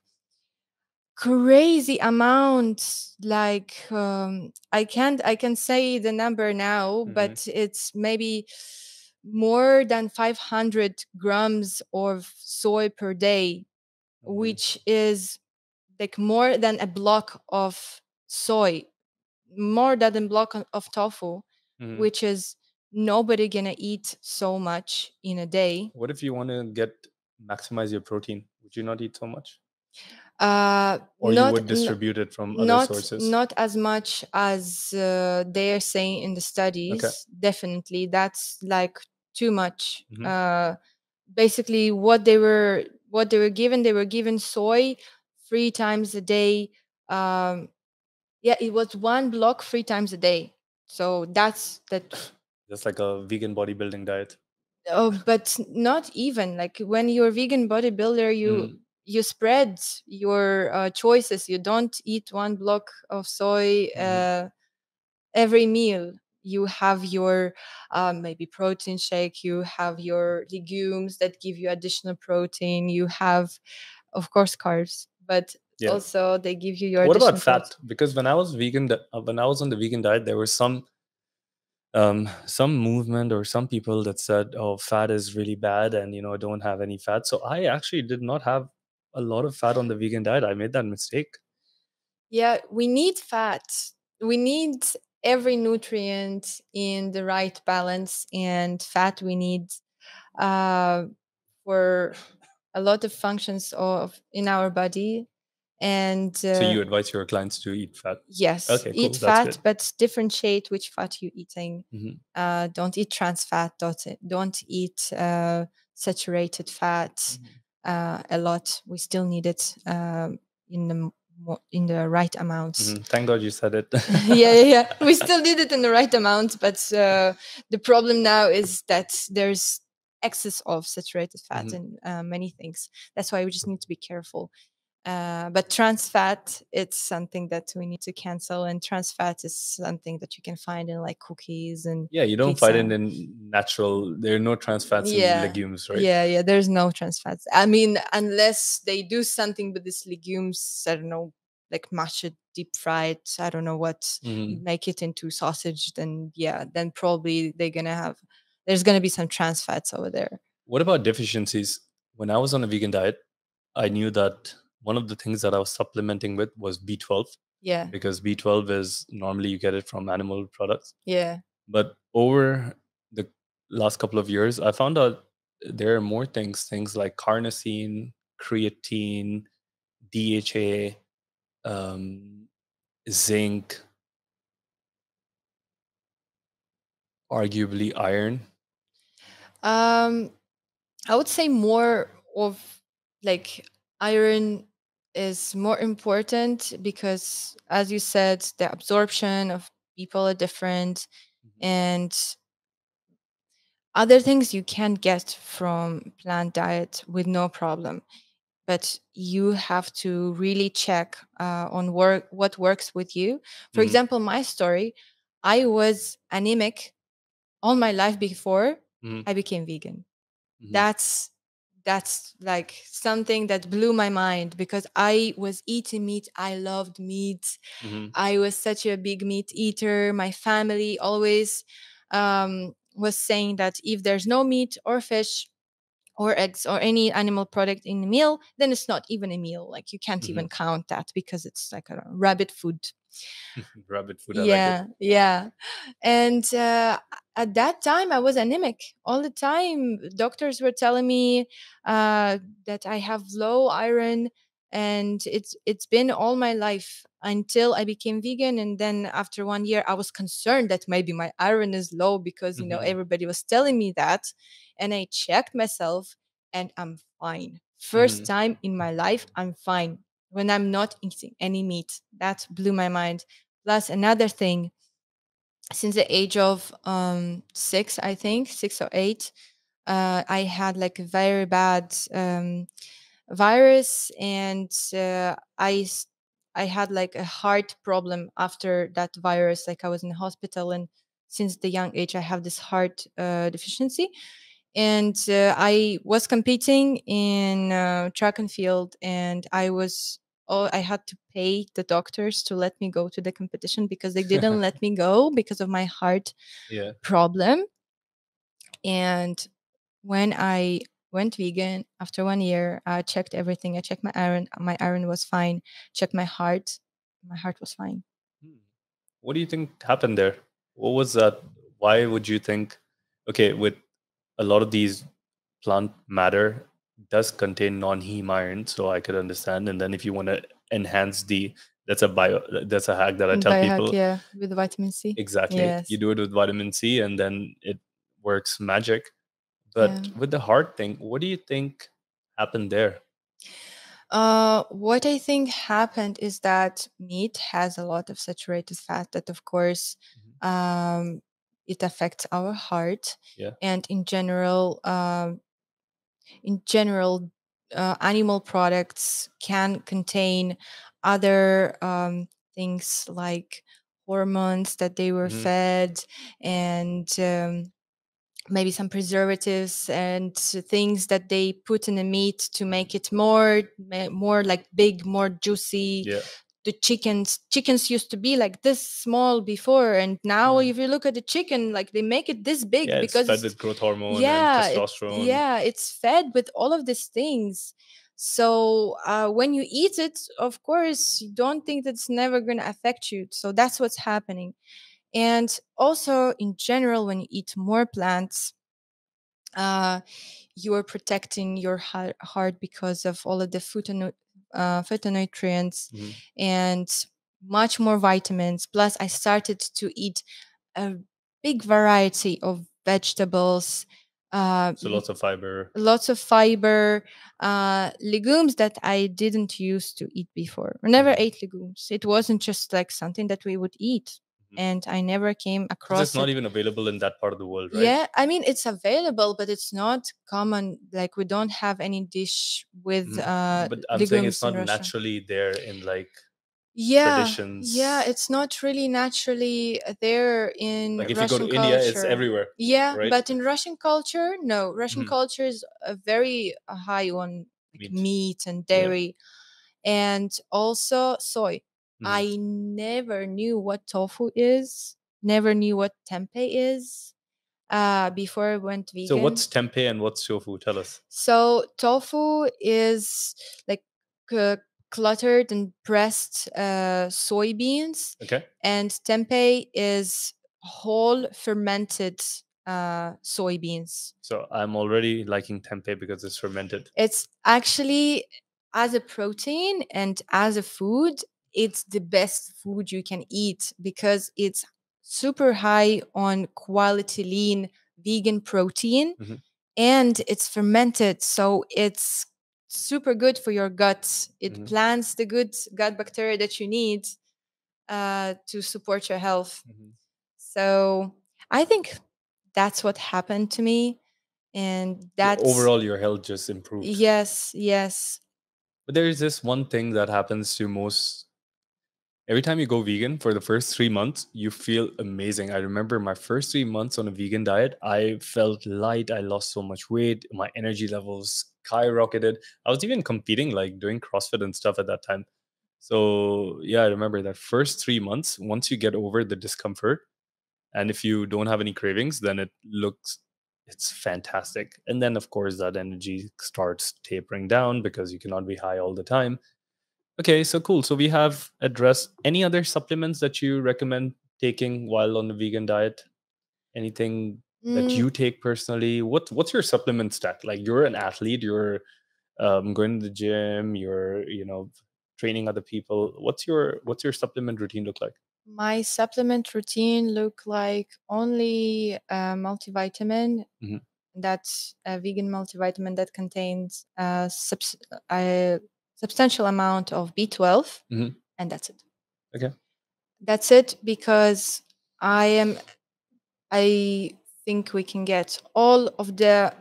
crazy amount like um, i can't i can say the number now Mhm. but it's maybe more than 500 grams of soy per day Mhm. which is like more than a block of soy more than a block of tofu Mhm. which is nobody gonna eat so much in a day What if you want to get maximize your protein? Would you not eat so much, uh or you not would n- distribute it from other not sources? not as much as uh, they're saying in the studies definitely that's like too much Mhm. uh basically what they were what they were given they were given soy three times a day um yeah it was one block three times a day so that's that Just like a vegan bodybuilding diet. oh but not even like when you're a vegan bodybuilder you Mm. you spread your uh, choices you don't eat one block of soy uh, every meal you have your um, maybe protein shake you have your legumes that give you additional protein you have of course carbs but Yeah. also they give you your what about fat? Because when I was vegan, uh, when I was on the vegan diet, there was some um some movement or some people that said oh fat is really bad and you know I don't have any fat. So i actually did not have a lot of fat on the vegan diet. I made that mistake. Yeah we need fat. We need every nutrient in the right balance and fat we need uh, for a lot of functions of in our body and uh, so you advise your clients to eat fat yes Okay, cool, eat that's fat good. but differentiate which fat you're eating Mhm. uh, don't eat trans fat don't, don't eat uh, saturated fat Mhm. uh, a lot we still need it um, in the in the right amounts Mhm. thank god you said it yeah, yeah, yeah. We still did it in the right amount, but uh, the problem now is that there's excess of saturated fat Mhm. in uh, many things. That's why we just need to be careful. Uh, but trans fat, it's something that we need to cancel, and trans fat is something that you can find in like cookies and yeah you don't find it in natural there are no trans fats Yeah, in legumes right yeah, yeah. There's no trans fats. I mean, unless they do something with these legumes, I don't know, like mash it, deep fried. I don't know what Mhm. make it into sausage, then yeah, then probably they're gonna have there's gonna be some trans fats over there. what about deficiencies when i was on a vegan diet i knew that one of the things that i was supplementing with was b12 Yeah, because b12 is normally you get it from animal products. Yeah, but over the last couple of years i found out there are more things things like carnosine creatine dha um, zinc arguably iron. Um, I would say more of like iron is more important because, as you said, the absorption of people are different, and other things you can get from plant diet with no problem but you have to really check uh, on work what works with you for Mhm. example my story i was anemic all my life before Mhm. i became vegan Mhm. that's that's like something that blew my mind because i was eating meat i loved meat Mhm. I was such a big meat eater. My family always um, was saying that if there's no meat or fish or eggs or any animal product in a meal, then it's not even a meal. Like you can't Mhm. even count that because it's like a rabbit food. rabbit food i like yeah, it yeah. And uh, at that time, I was anemic all the time. Doctors were telling me uh, that I have low iron, and it's it's been all my life until I became vegan. And then after one year, I was concerned that maybe my iron is low because you know Mhm. everybody was telling me that, and I checked myself, and I'm fine. First Mhm. time in my life, I'm fine when I'm not eating any meat. That blew my mind. Plus another thing, since the age of um six, I think six or eight, uh, I had like a very bad um, virus, and uh, I had like a heart problem after that virus. Like I was in hospital, and since the young age, I have this heart uh, deficiency. And uh, I was competing in uh, track and field, and I was oh, I had to pay the doctors to let me go to the competition because they didn't let me go because of my heart Yeah. problem. And when I went vegan after one year, I checked everything. I checked my iron. My iron was fine. Checked my heart. My heart was fine. Hmm. What do you think happened there? What was that? Why would you think? Okay, with a lot of these plant matter does contain non-heme iron, so I could understand. And then if you want to enhance the that's a bio that's a hack that I tell people yeah, with vitamin C. exactly. Yes. You do it with vitamin C, and then it works magic. But Yeah. with the heart thing, what do you think happened there? Uh, what I think happened is that meat has a lot of saturated fat that, of course, Mhm. um, it affects our heart. Yeah. And in general, um, in general, uh, animal products can contain other um, things like hormones that they were Mhm. fed and um, maybe some preservatives and things that they put in the meat to make it more more like big more juicy Yeah. The chickens chickens used to be like this small before and now if you look at the chicken like they make it this big Yeah, it's because fed with growth hormone yeah and it- yeah it's fed with all of these things. So uh, when you eat it of course you don't think that's never going to affect you. So that's what's happening. And also in general when you eat more plants uh, you are protecting your heart, heart because of all of the uh, phytonutrients Mhm. and much more vitamins. Plus, I started to eat a big variety of vegetables, uh, So lots of fiber. lots of fiber, uh, legumes that I didn't used to eat before. I never Mhm. ate legumes. It wasn't just like something that we would eat. And I never came across it's not even available in that part of the world, right? Yeah, I mean it's available, but it's not common. Like we don't have any dish with Mhm. uh But I'm saying it's not naturally there in like Yeah, traditions. yeah, it's not really naturally there in like if you Russian go to India, it's culture. everywhere. Yeah, right? but in Russian culture, no. Russian Mhm. culture is uh, very uh, high on like, Meat. meat and Yeah. dairy, and also soy. Mhm. I never knew what tofu is. Never knew what tempeh is. Uh, before I went vegan. So what's tempeh and what's tofu? Tell us. So tofu is like c- cluttered and pressed uh, soybeans, Okay. and tempeh is whole fermented uh, soybeans. So I'm already liking tempeh because it's fermented. It's actually as a protein and as a food, it's the best food you can eat because it's super high on quality lean vegan protein Mhm. and it's fermented so it's super good for your gut it Mhm. plants the good gut bacteria that you need uh, to support your health Mhm. so i think that's what happened to me and that overall, your health just improved. yes yes But there is this one thing that happens to most. Every time you go vegan for the first three months, you feel amazing. I remember my first three months on a vegan diet, I felt light. I lost so much weight. My energy levels skyrocketed. I was even competing, like doing CrossFit and stuff at that time. So, yeah, I remember that first three months, once you get over the discomfort, and if you don't have any cravings, then it looks it's fantastic. And then of course that energy starts tapering down because you cannot be high all the time. Okay, so cool. So we have addressed any other supplements that you recommend taking while on the vegan diet? Anything that Mm, you take personally? What what's your supplement stack? Like you're an athlete, you're um, going to the gym, you're you know training other people. What's your what's your supplement routine look like? my supplement routine look like only a multivitamin Mhm. that's a vegan multivitamin that contains a, subs- a substantial amount of b12 Mhm. and that's it Okay. that's it because i am i think we can get all of the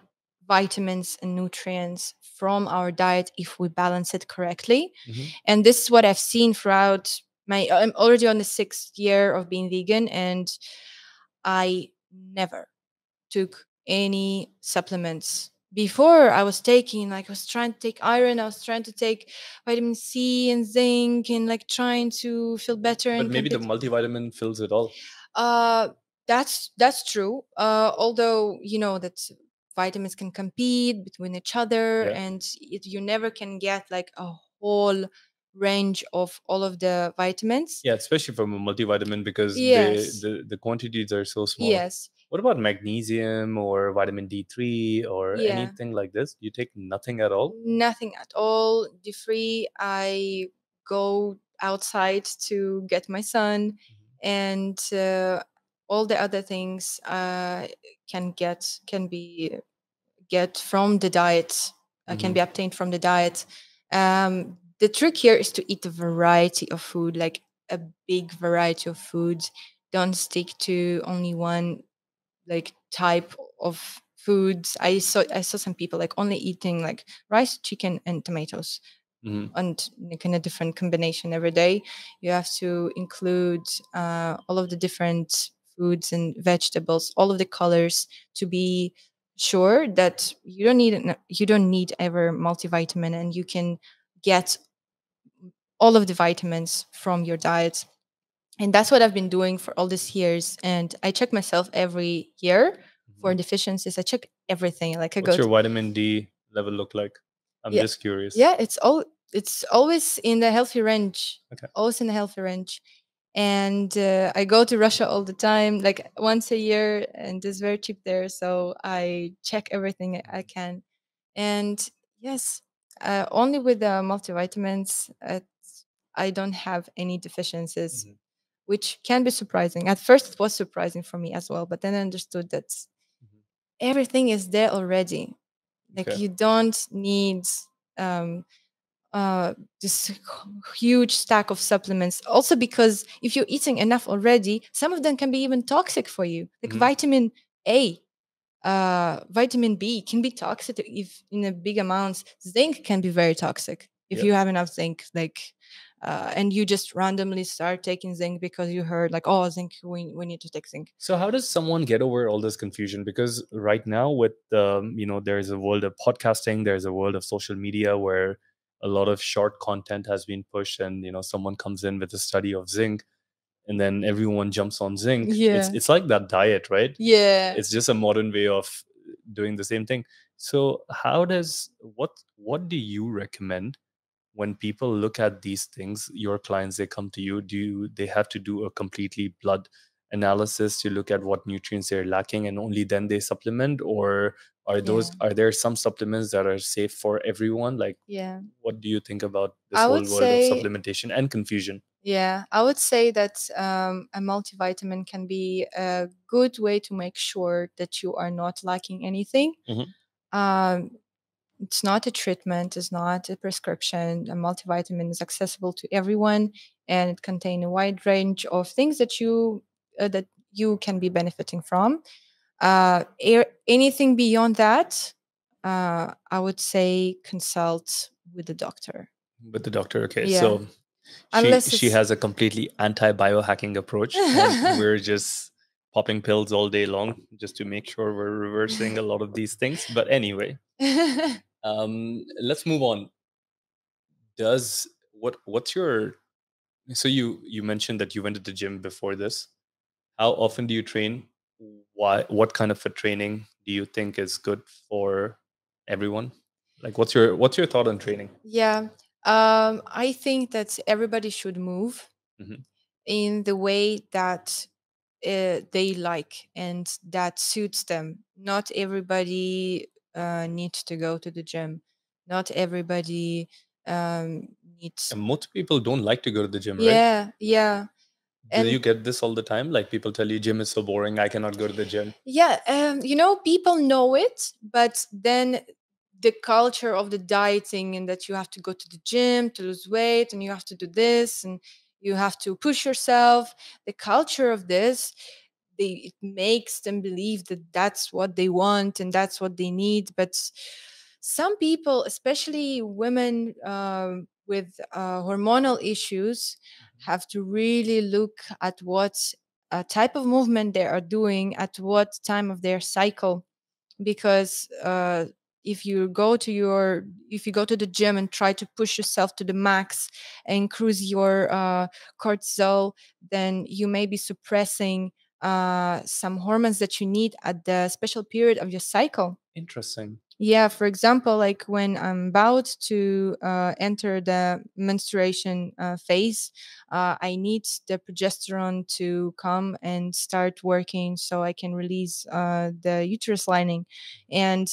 vitamins and nutrients from our diet if we balance it correctly Mhm. and this is what i've seen throughout my i'm already on the sixth year of being vegan and i never took any supplements before I was taking like I was trying to take iron, I was trying to take vitamin C and zinc and like trying to feel better. But and maybe the multivitamin fills it all. uh, that's that's true. Uh, although you know that vitamins can compete between each other, Yeah. and it, you never can get like a whole range of all of the vitamins. Yeah, especially from a multivitamin because Yes. the, the the quantities are so small. Yes. What about magnesium or vitamin D3 or Yeah. anything like this? You take nothing at all? Nothing at all. D free. I go outside to get my sun, and uh, all the other things uh, can get can be get from the diet. Uh, can be obtained from the diet. Um, the trick here is to eat a variety of food, like a big variety of foods. Don't stick to only one like type of foods. I saw I saw some people like only eating like rice, chicken, and tomatoes, Mhm. and like in a different combination every day. You have to include uh, all of the different foods and vegetables, all of the colors, to be sure that you don't need you don't need ever multivitamin, and you can get all of the vitamins from your diet and that's what i've been doing for all these years and i check myself every year for Mhm. deficiencies i check everything like i What's go your vitamin D level look like? I'm Yeah. just curious. yeah it's all it's always in the healthy range Okay. always in the healthy range and uh, i go to russia all the time like once a year and it's very cheap there so i check everything i can and yes uh, only with the multivitamins it's, i don't have any deficiencies Mhm. Which can be surprising. At first, it was surprising for me as well, but then I understood that Mhm. everything is there already. Like Okay. you don't need um, uh, this huge stack of supplements. Also, because if you're eating enough already, some of them can be even toxic for you. Like Mhm. vitamin A, uh, vitamin B can be toxic if in a big amounts. Zinc can be very toxic if Yep. you have enough zinc. Like uh, and you just randomly start taking zinc because you heard like oh zinc we, we need to take zinc So how does someone get over all this confusion? Because right now, with um, you know, there's a world of podcasting, there's a world of social media where a lot of short content has been pushed, and you know, someone comes in with a study of zinc, and then everyone jumps on zinc. It's Yeah. it's like that diet, right? yeah It's just a modern way of doing the same thing. So how does what what do you recommend when people look at these things? Your clients they come to you. Do you, they have to do a completely blood analysis to look at what nutrients they're lacking and only then they supplement or are those Yeah. are there some supplements that are safe for everyone like yeah what do you think about this I whole would world say- of supplementation and confusion Yeah, I would say that um, a multivitamin can be a good way to make sure that you are not lacking anything. Mhm. Um, it's not a treatment, it's not a prescription. A multivitamin is accessible to everyone, and it contains a wide range of things that you uh, that you can be benefiting from. Uh, a- anything beyond that, uh, I would say consult with the doctor. with the doctor okay Yeah. so Unless she, she has a completely anti-biohacking approach and we're just popping pills all day long just to make sure we're reversing a lot of these things but anyway um let's move on. Does what what's your so you you mentioned that you went to the gym before this. How often do you train? Why what kind of a training do you think is good for everyone? Like what's your what's your thought on training? Yeah, um, I think that everybody should move Mhm. in the way that uh, they like and that suits them. Not everybody uh, needs to go to the gym. Not everybody um, needs. and most people don't like to go to the gym right Yeah, yeah. do you get this all the time like people tell you gym is so boring i cannot go to the gym Yeah, um, you know, people know it, but then the culture of the dieting and that you have to go to the gym to lose weight and you have to do this and you have to push yourself. The culture of this, they it makes them believe that that's what they want and that's what they need. But some people, especially women um, with uh, hormonal issues, have to really look at what uh, type of movement they are doing at what time of their cycle because uh, if you go to your if you go to the gym and try to push yourself to the max and increase your uh, cortisol then you may be suppressing uh, some hormones that you need at the special period of your cycle. Interesting. Yeah for example like when i'm about to uh, enter the menstruation uh, phase uh, i need the progesterone to come and start working so i can release uh, the uterus lining. And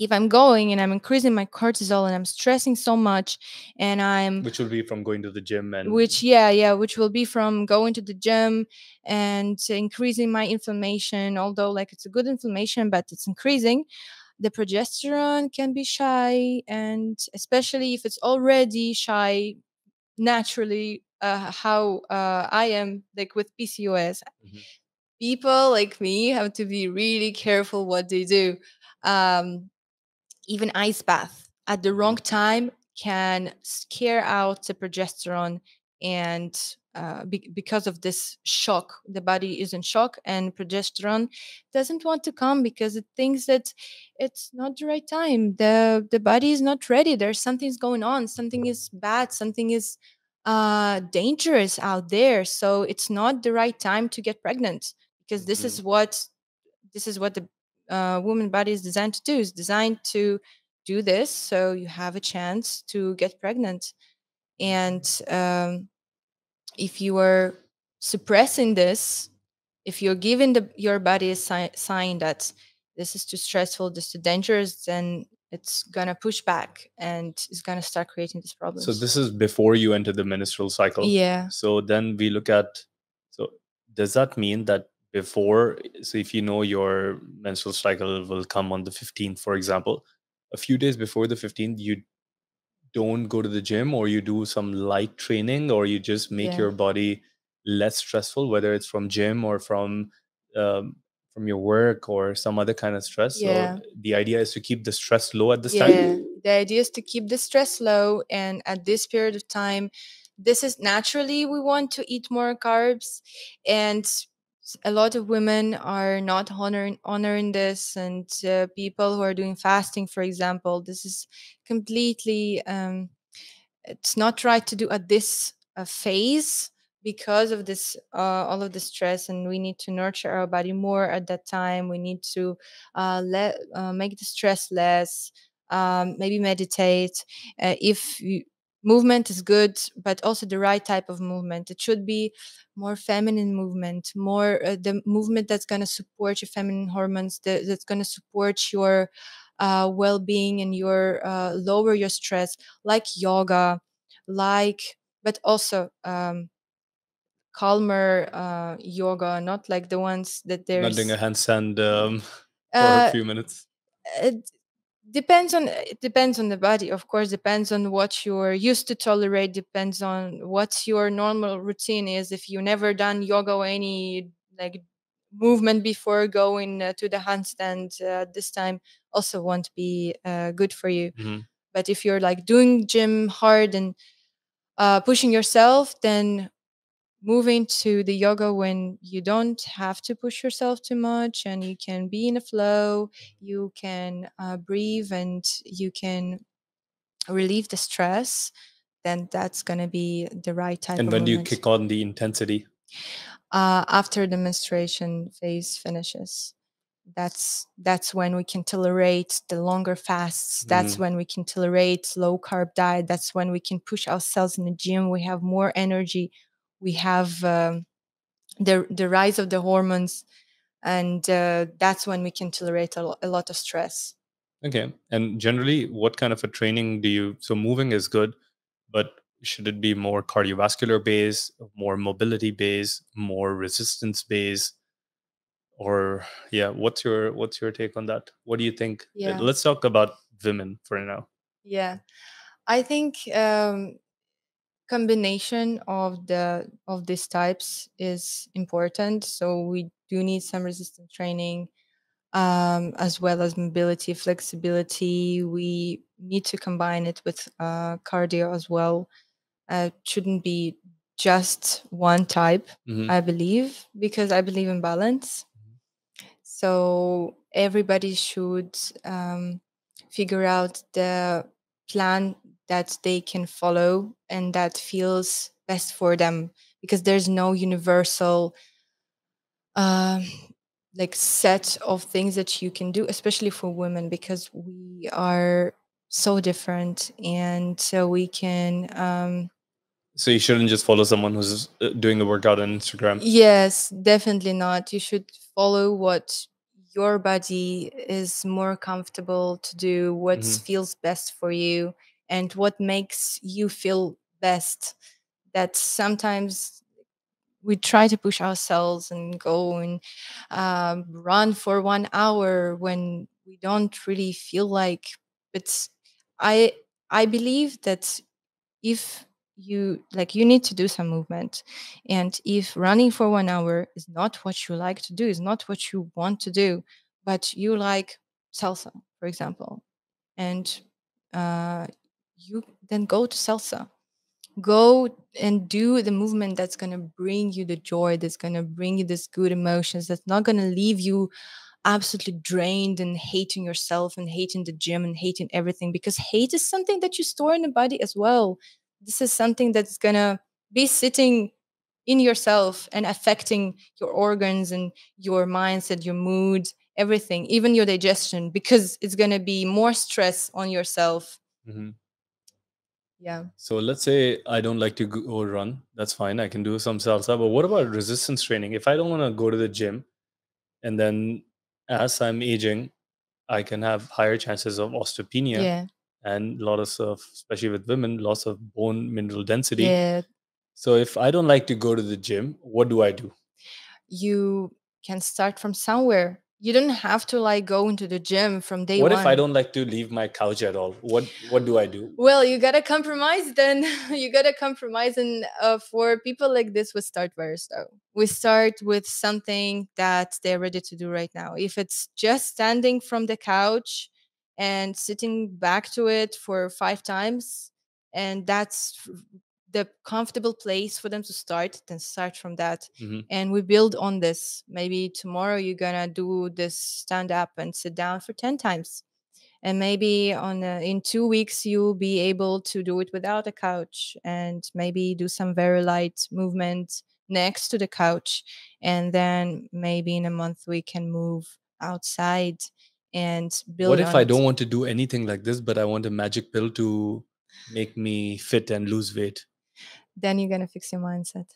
if I'm going and I'm increasing my cortisol and I'm stressing so much and I'm which will be from going to the gym and which yeah yeah which will be from going to the gym and increasing my inflammation although like it's a good inflammation but it's increasing the progesterone can be shy and especially if it's already shy naturally uh, how uh, I am like with PCOS mm-hmm. people like me have to be really careful what they do um, even ice bath at the wrong time can scare out the progesterone and uh, be- because of this shock the body is in shock and progesterone doesn't want to come because it thinks that it's not the right time. The the body is not ready. There's something's going on. Something is bad. Something is uh, dangerous out there. So it's not the right time to get pregnant because this mm-hmm. is what this is what the uh, woman body is designed to do is designed to do this so you have a chance to get pregnant. And um, if you are suppressing this if you're giving the, your body a si- sign that this is too stressful this is too dangerous then it's gonna push back and it's gonna start creating this problem so this is before you enter the menstrual cycle. Yeah. So then we look at so does that mean that before so if you know your menstrual cycle will come on the 15th for example a few days before the 15th you don't go to the gym or you do some light training or you just make yeah. your body less stressful whether it's from gym or from um, from your work or some other kind of stress yeah. so the idea is to keep the stress low at this yeah. time the idea is to keep the stress low and at this period of time this is naturally we want to eat more carbs and a lot of women are not honoring honoring this and uh, people who are doing fasting for example this is completely um, it's not right to do at this uh, phase because of this uh, all of the stress and we need to nurture our body more at that time. We need to uh, let uh, make the stress less um, maybe meditate. Uh, if you, movement is good but also the right type of movement. It should be more feminine movement more uh, the movement that's going to support your feminine hormones that, that's going to support your uh, well-being and your uh, lower your stress like yoga like but also um, calmer uh, yoga not like the ones that there's not doing a handstand um, for a uh, few minutes. it, depends on it depends on the body of course depends on what you're used to tolerate depends on what your normal routine is if you never done yoga or any like movement before going uh, to the handstand uh, this time also won't be uh, good for you mm-hmm. but if you're like doing gym hard and uh, pushing yourself then moving to the yoga when you don't have to push yourself too much and you can be in a flow you can uh, breathe and you can relieve the stress then that's going to be the right type and when do you kick on the intensity? Uh, after the menstruation phase finishes. That's that's when we can tolerate the longer fasts. That's mm. when we can tolerate low carb diet. That's when we can push ourselves in the gym. We have more energy we have um, the the rise of the hormones and uh, that's when we can tolerate a, a lot of stress. Okay and generally what kind of a training do you so moving is good but should it be more cardiovascular based more mobility based more resistance based? Or yeah what's your what's your take on that? What do you think? Yeah. let's talk about women for now. Yeah. I think um, combination of the of these types is important so we do need some resistance training um, as well as mobility flexibility we need to combine it with uh, cardio as well uh, shouldn't be just one type mm-hmm. i believe because i believe in balance mm-hmm. so everybody should um, figure out the plan that they can follow and that feels best for them because there's no universal uh, like set of things that you can do especially for women because we are so different and so we can um, so you shouldn't just follow someone who's uh, doing a workout on instagram yes definitely not you should follow what your body is more comfortable to do what Mhm. feels best for you and what makes you feel best that sometimes we try to push ourselves and go and um, run for one hour when we don't really feel like but i i believe that if you like you need to do some movement and if running for one hour is not what you like to do is not what you want to do but you like salsa for example and uh, you then go to salsa go and do the movement that's going to bring you the joy that's going to bring you this good emotions that's not going to leave you absolutely drained and hating yourself and hating the gym and hating everything because hate is something that you store in the body as well this is something that's going to be sitting in yourself and affecting your organs and your mindset your mood everything even your digestion because it's going to be more stress on yourself Mhm. Yeah So let's say I don't like to go run. That's fine. I can do some salsa. But what about resistance training? If I don't want to go to the gym, and then as I'm aging, I can have higher chances of osteopenia yeah and lots of, especially with women, loss of bone mineral density. yeah So if I don't like to go to the gym, what do I do? you can start from somewhere. You don't have to like go into the gym from day what one. if I don't like to leave my couch at all? What What do I do? Well, you gotta compromise then. you gotta compromise, and uh, for people like this, we start very slow. We start with something that they're ready to do right now. If it's just standing from the couch and sitting back to it for five times, and that's the comfortable place for them to start, then start from that Mhm. and we build on this. Maybe tomorrow you're gonna do this stand up and sit down for 10 times. And maybe on a, in two weeks you'll be able to do it without a couch and maybe do some very light movement next to the couch. And then maybe in a month we can move outside and build What if I it. don't want to do anything like this, but I want a magic pill to make me fit and lose weight? Then you're gonna fix your mindset.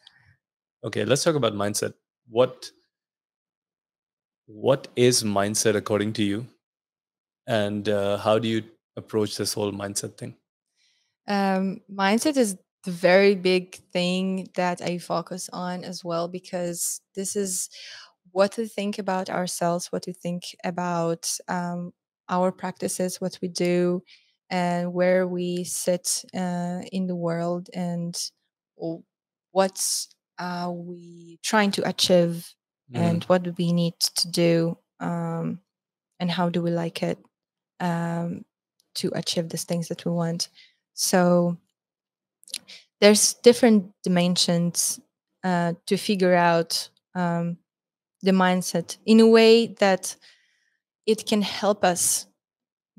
Okay, let's talk about mindset. What What is mindset according to you, and uh, how do you approach this whole mindset thing? Um, mindset is the very big thing that I focus on as well because this is what we think about ourselves, what we think about um, our practices, what we do, and where we sit uh, in the world, and what are we trying to achieve, and Mhm. what do we need to do, um, and how do we like it um, to achieve these things that we want. So there's different dimensions uh, to figure out um, the mindset in a way that it can help us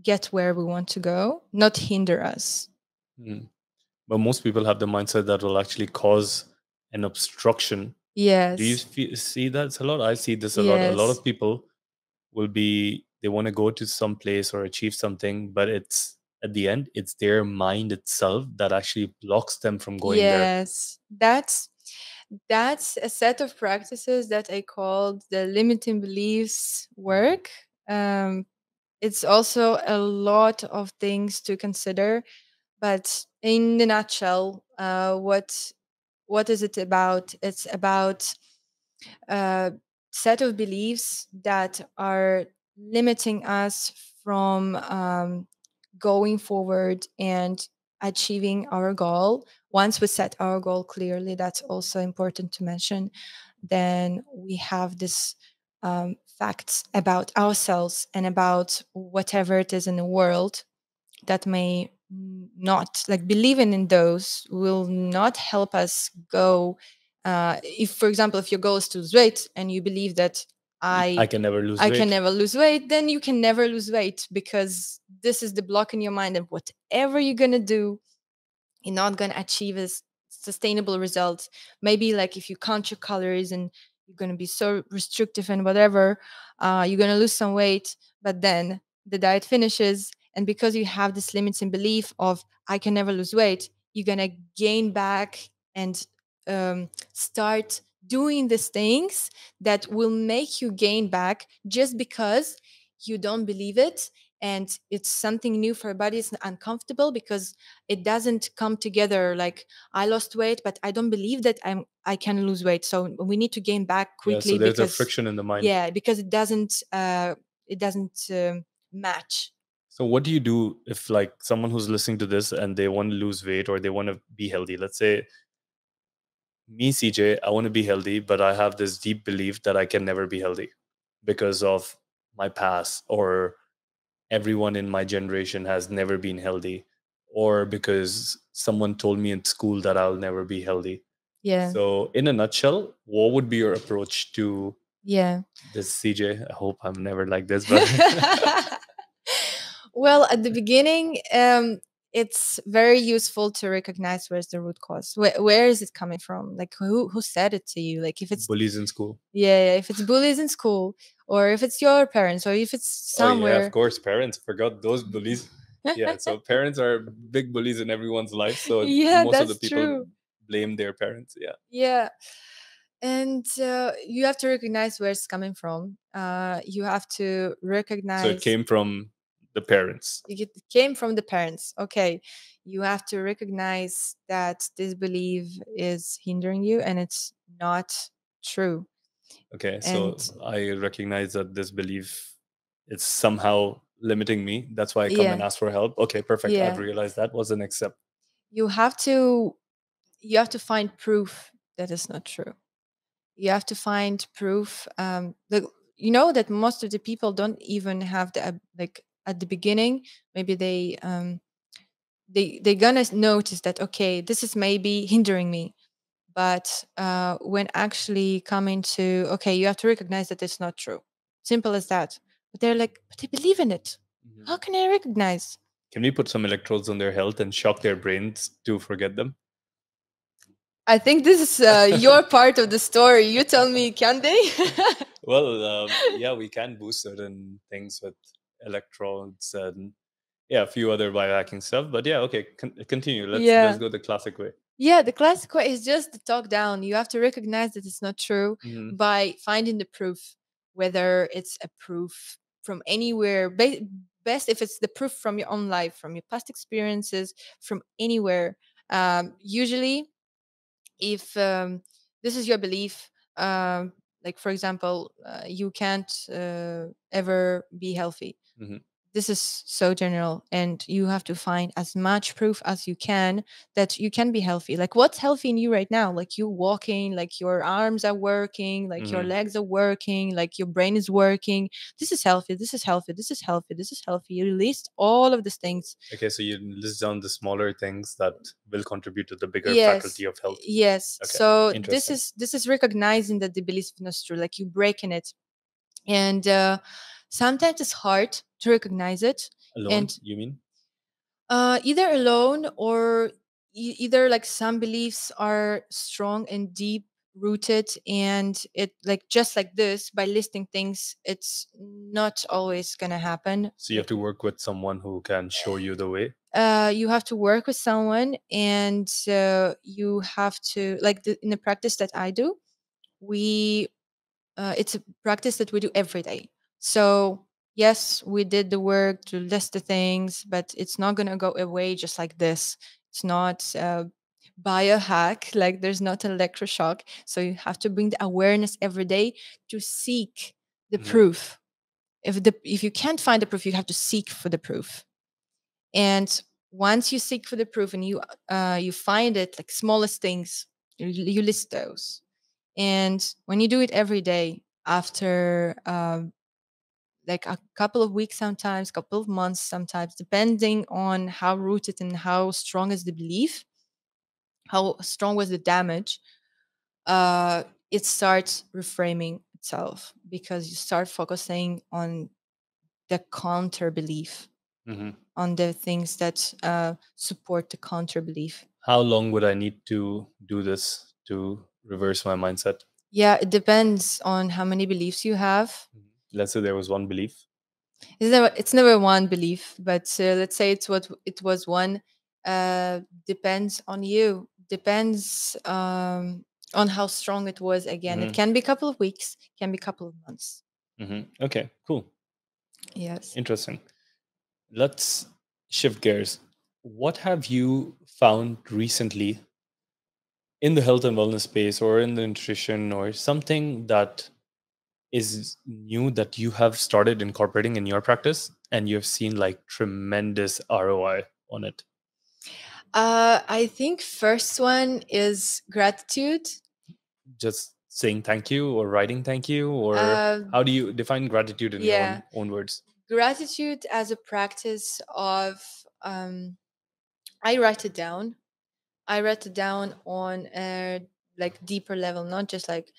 get where we want to go, not hinder us. Mm. But most people have the mindset that will actually cause an obstruction. Yes. Do you see that a lot? I see this a lot. A lot of people will be they want to go to some place or achieve something, but it's at the end it's their mind itself that actually blocks them from going there. yes. That's that's a set of practices that I called the limiting beliefs work. Um, it's also a lot of things to consider but in the nutshell uh, what what is it about? It's about a set of beliefs that are limiting us from um, going forward and achieving our goal. Once we set our goal clearly that's also important to mention then we have this um, facts about ourselves and about whatever it is in the world that may not like believing in those will not help us go uh, if for example if your goal is to lose weight and you believe that I i can never lose i weight. can never lose weight then you can never lose weight because this is the block in your mind and whatever you're going to do you're not going to achieve a sustainable result maybe like if you count your calories and you're going to be so restrictive and whatever uh, you're going to lose some weight but then the diet finishes and because you have this limiting belief of i can never lose weight you're going to gain back and um, start doing these things that will make you gain back just because you don't believe it. And it's something new for your body. It's uncomfortable because it doesn't come together like i lost weight but i don't believe that i'm i can lose weight. So we need to gain back quickly yeah, so there's because, a friction in the mind. Yeah because it doesn't uh it doesn't uh, match so what do you do if like someone who's listening to this and they want to lose weight or they want to be healthy let's say me cj i want to be healthy but i have this deep belief that i can never be healthy because of my past or everyone in my generation has never been healthy or because someone told me in school that I'll never be healthy. Yeah. So in a nutshell, what would be your approach to yeah this CJ? I hope I'm never like this, but well, at the beginning, um, it's very useful to recognize where's the root cause. Where, where is it coming from? Like who who said it to you? Like if it's bullies in school. Yeah, if it's bullies in school, or if it's your parents, or if it's somewhere. Oh, yeah, of course, parents forgot those bullies. yeah, so parents are big bullies in everyone's life. So yeah, most of the people true. blame their parents. Yeah. Yeah. And uh, you have to recognize where it's coming from. Uh, you have to recognize. So it came from the parents. it came from the parents. Okay. You have to recognize that this belief is hindering you and it's not true. Okay, so I recognize that this belief is somehow limiting me. That's why I come and ask for help. Okay, perfect. I've realized that was the next step. You have to you have to find proof that it's not true. You have to find proof. Um, the, you know that most of the people don't even have the like at the beginning. Maybe they um, they they're gonna notice that okay, this is maybe hindering me. But uh, when actually coming to okay, you have to recognize that it's not true. Simple as that. But they're like, but they believe in it. Mhm. How can I recognize? Can we put some electrodes on their health and shock their brains to forget them? I think this is uh, your part of the story. You tell me, can they? Well, um, yeah, we can boost certain things with electrodes and yeah, a few other biohacking stuff. But yeah, okay, con- continue. Let's yeah. let's go the classic way. Yeah, the classic way is just the talk down. You have to recognize that it's not true Mhm. by finding the proof, whether it's a proof from anywhere. Best if it's the proof from your own life, from your past experiences, from anywhere. Um, usually, if um, this is your belief, um, like for example, uh, you can't uh, ever be healthy. Mhm. This is so general, and you have to find as much proof as you can that you can be healthy. Like, what's healthy in you right now? Like, you walking, like your arms are working, like your Mhm. legs are working, like your brain is working. This is healthy. This is healthy. This is healthy. This is healthy. You list all of these things. Okay, so you list down the smaller things that will contribute to the bigger Yes. faculty of health. Yes. Okay, So this is this is recognizing that the belief is not true. Like you breaking it, and uh, sometimes it's hard to recognize it, Alone, and you mean? uh, either alone or e- either like some beliefs are strong and deep rooted and it like just like this by listing things it's not always gonna happen So you have to work with someone who can show you the way. uh, you have to work with someone and uh, you have to like the, in the practice that i do we uh, it's a practice that we do every day so yes we did the work to list the things but it's not going to go away just like this. It's not uh, biohack like there's not an electroshock. So you have to bring the awareness every day to seek the Mhm. proof. If the if you can't find the proof you have to seek for the proof. And once you seek for the proof and you uh, you find it like smallest things you, you list those. And when you do it every day after um, like a couple of weeks sometimes couple of months sometimes depending on how rooted and how strong is the belief how strong was the damage uh, it starts reframing itself because you start focusing on the counter belief hmm on the things that uh, support the counter belief. How long would I need to do this to reverse my mindset? Yeah, it depends on how many beliefs you have. Let's say there was one belief. It's never it's never one belief, but uh, let's say it's what it was one. Uh, depends on you. Depends um, on how strong it was. Again, Mhm. it can be a couple of weeks, can be a couple of months. hmm Okay, cool. Yes. Interesting. Let's shift gears. What have you found recently in the health and wellness space or in the nutrition or something that is new that you have started incorporating in your practice and you've seen like tremendous ROI on it? Uh, I think first one is gratitude. Just saying thank you or writing thank you or Uh, how do you define gratitude in yeah. your own, own words? gratitude as a practice of um i write it down i write it down on a like deeper level not just like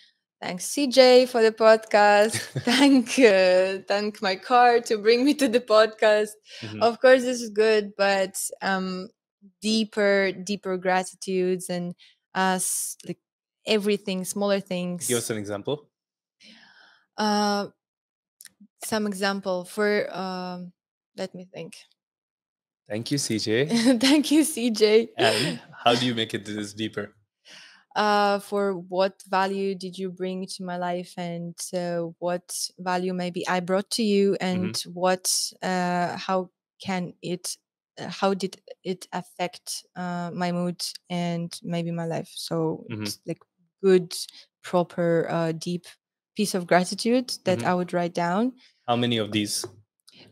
thanks cj for the podcast thank uh, thank my car to bring me to the podcast Mhm. of course this is good but um deeper deeper gratitudes and us like everything smaller things Give us an example. uh some example for um let me think Thank you, CJ. thank you cj and how do you make it this deeper? Uh for what value did you bring to my life and uh, what value maybe i brought to you and what uh how can it uh, how did it affect uh, my mood and maybe my life so Mhm. it's like good proper uh, deep piece of gratitude that Mhm. i would write down How many of these?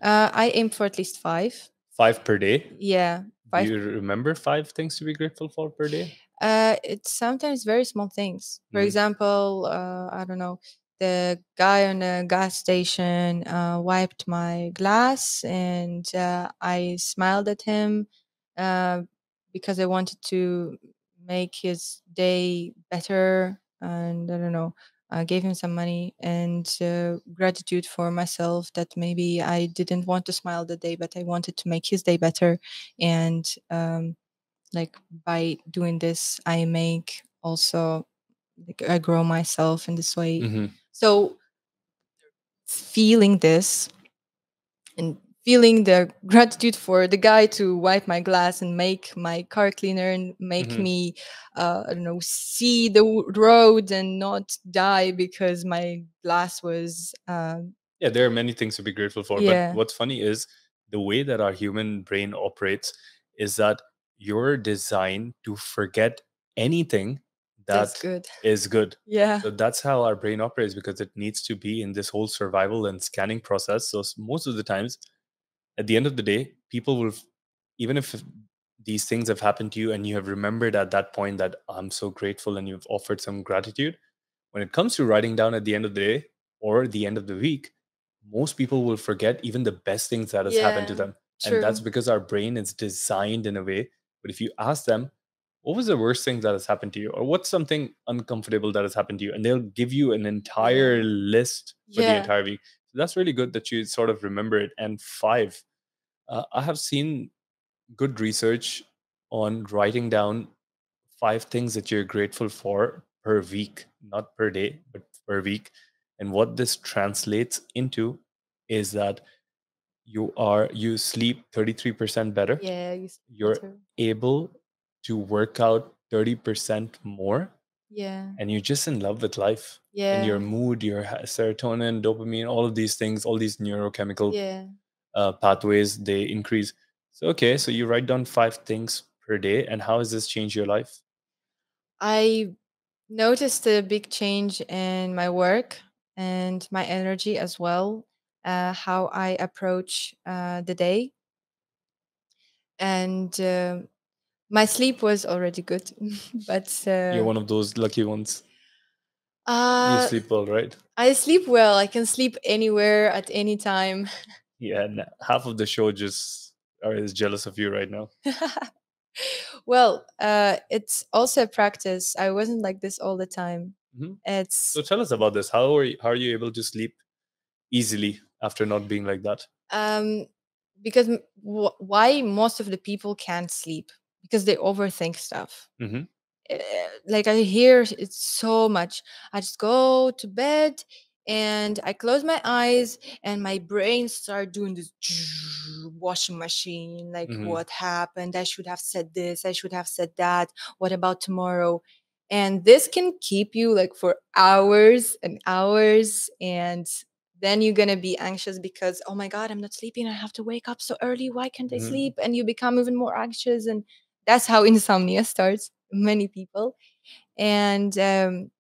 uh, i aim for at least five Five per day? yeah five Do you remember five things to be grateful for per day? Uh, it's sometimes very small things. For Mhm. example, uh, I don't know, the guy on the gas station uh, wiped my glass, and uh, I smiled at him uh, because I wanted to make his day better. And I don't know, I gave him some money and uh, gratitude for myself that maybe I didn't want to smile that day, but I wanted to make his day better. And um, like by doing this i make also like i grow myself in this way Mhm. so feeling this and feeling the gratitude for the guy to wipe my glass and make my car cleaner and make Mhm. me uh, i don't know see the road and not die because my glass was uh, Yeah, there are many things to be grateful for. Yeah. But what's funny is the way that our human brain operates is that you're designed to forget anything that's good is good. yeah So that's how our brain operates because it needs to be in this whole survival and scanning process. So most of the times, at the end of the day, people will, even if these things have happened to you and you have remembered at that point that I'm so grateful and you've offered some gratitude, when it comes to writing down at the end of the day or the end of the week, most people will forget even the best things that has happened to Yeah, them. And that's because our brain is designed in a way. But if you ask them, what was the worst thing that has happened to you? Or what's something uncomfortable that has happened to you? And they'll give you an entire list for the entire week. So that's really good that you sort of remember it. And five, uh, I have seen good research on writing down five things that you're grateful for per week, not per day, but per week. And what this translates into is that you are you sleep 33% better. Yeah, you sleep You're better. able to work out 30% more Yeah. and you're just in love with life yeah and your mood your serotonin dopamine all of these things all these neurochemical Yeah. uh, pathways they increase so okay so you write down five things per day and how has this changed your life I noticed a big change in my work and my energy as well, uh, how I approach uh, the day. And um my sleep was already good, but you're uh, one of those lucky ones you uh, sleep well right I sleep well. I can sleep anywhere at any time. yeah and half of the show just are is jealous of you right now well, uh, it's also a practice. I wasn't like this all the time. Mhm. It's so tell us about this how are you, how are you able to sleep easily after not being like that um because wh- why most of the people can't sleep because they overthink stuff hmm uh, like I hear it so much. I just go to bed and I close my eyes and my brain start doing this washing machine. Like hmm what happened? I should have said this. I should have said that. What about tomorrow? And this can keep you like for hours and hours and then you're gonna be anxious because oh my god i'm not sleeping i have to wake up so early why can't i hmm sleep? And you become even more anxious and that's how insomnia starts many people. And um,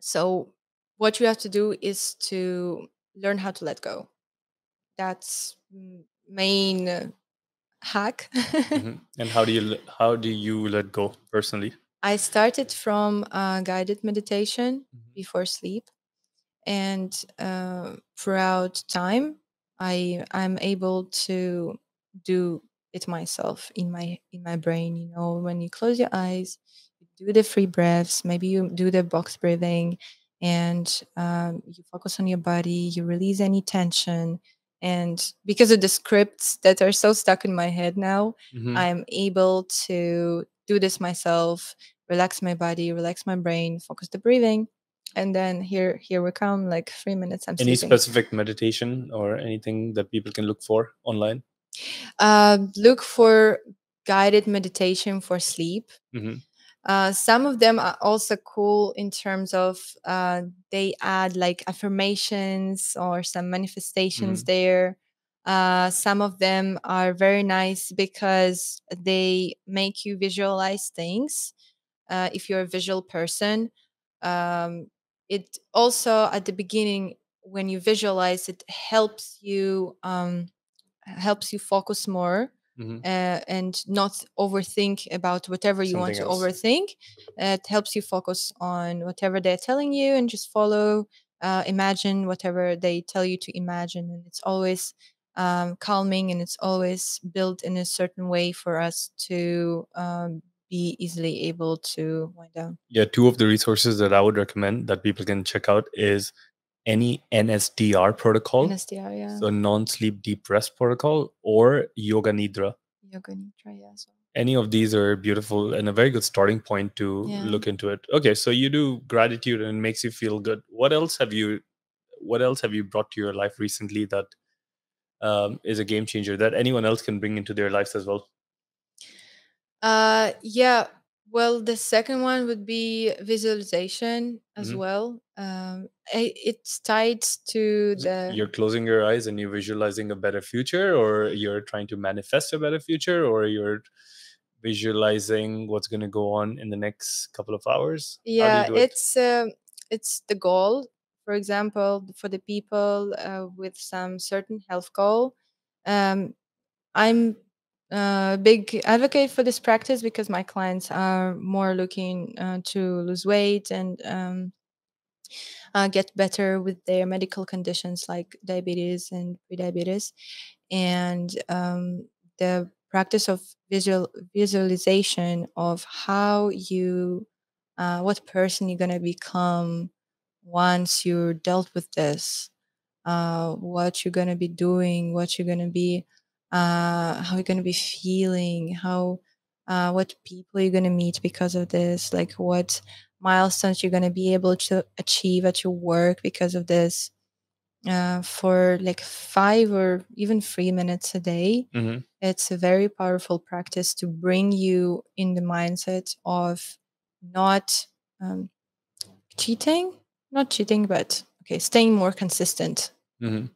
so what you have to do is to learn how to let go. That's main uh, hack. Hmm And how do you how do you let go personally? i started from uh, guided meditation Mhm. before sleep and uh, throughout time i i'm able to do it myself in my in my brain you know when you close your eyes you do the free breaths maybe you do the box breathing and um, you focus on your body you release any tension and because of the scripts that are so stuck in my head now hmm i'm able to do this myself relax my body relax my brain focus the breathing and then here here we come like three minutes i'm Any sleeping. specific meditation or anything that people can look for online? uh, look for guided meditation for sleep. Hmm uh, some of them are also cool in terms of uh, they add like affirmations or some manifestations hmm there. Uh, some of them are very nice because they make you visualize things uh, if you're a visual person. Um, it also at the beginning when you visualize it helps you um, helps you focus more hmm uh, and not overthink about whatever you want to else. overthink. Uh, it helps you focus on whatever they're telling you and just follow, uh, imagine whatever they tell you to imagine. And it's always um, calming and it's always built in a certain way for us to um, be easily able to wind down. Yeah, two of the resources that I would recommend that people can check out is any NSDR protocol, NSDR, yeah. so non-sleep deep rest protocol, or Yoga Nidra. Yoga Nidra, yeah. So. Any of these are beautiful and a very good starting point to Yeah. look into it. Okay, so you do gratitude and it makes you feel good. What else have you? What else have you brought to your life recently that um, is a game changer that anyone else can bring into their lives as well? Uh, yeah. Well, the second one would be visualization as Mhm. well. Um, I, it's tied to the You're closing your eyes and you're visualizing a better future, or you're trying to manifest a better future, or you're visualizing what's going to go on in the next couple of hours. How do you yeah. it? It's um, it's the goal. For example, for the people uh, with some certain health goal, um, I'm a big advocate for this practice because my clients are more looking uh, to lose weight and um, uh, get better with their medical conditions like diabetes and prediabetes. And um, the practice of visual visualization of how you, uh, what person you're gonna become once you're dealt with this, uh, what you're gonna be doing, what you're gonna be, uh, how you're gonna be feeling, how, uh, what people you're gonna meet because of this, like what milestones you're going to be able to achieve at your work because of this uh, for like five or even three minutes a day. Hmm it's a very powerful practice to bring you in the mindset of not um, cheating not cheating but okay staying more consistent. Hmm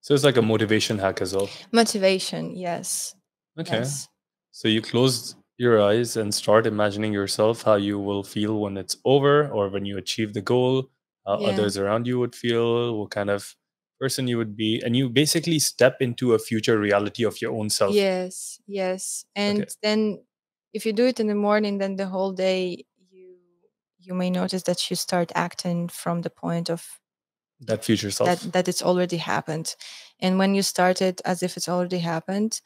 So it's like a motivation hack as well. motivation yes Okay. yes So you close your eyes and start imagining yourself how you will feel when it's over or when you achieve the goal, how Yeah. others around you would feel, what kind of person you would be. And you basically step into a future reality of your own self. Yes, yes. And then if you do it in the morning, then the whole day you you may notice that you start acting from the point of That future self. that that it's already happened. And when you start it as if it's already happened,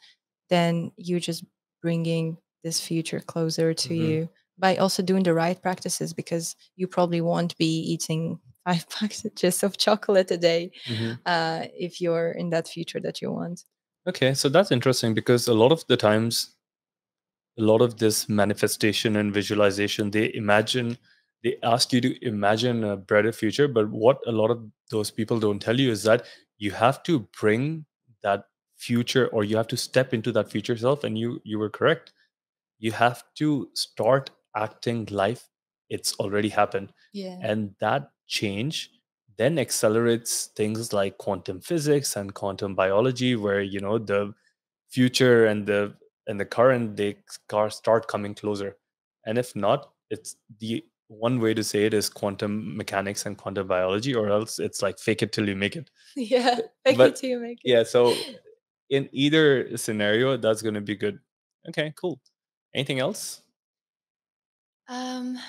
then you're just bringing this future closer to Mhm. you by also doing the right practices because you probably won't be eating five packages of chocolate a day Mhm. uh, if you're in that future that you want. Okay, so that's interesting because a lot of the times, a lot of this manifestation and visualization, they imagine, they ask you to imagine a brighter future. But what a lot of those people don't tell you is that you have to bring that future or you have to step into that future self. And you you were correct. You have to start acting life it's already happened. Yeah. And that change then accelerates things like quantum physics and quantum biology, where you know the future and the and the current they start coming closer. And if not, it's the one way to say it is quantum mechanics and quantum biology, or else it's like fake it till you make it. Yeah. Make it till you make it. yeah, so in either scenario, that's going to be good. Okay, cool. Anything else? Um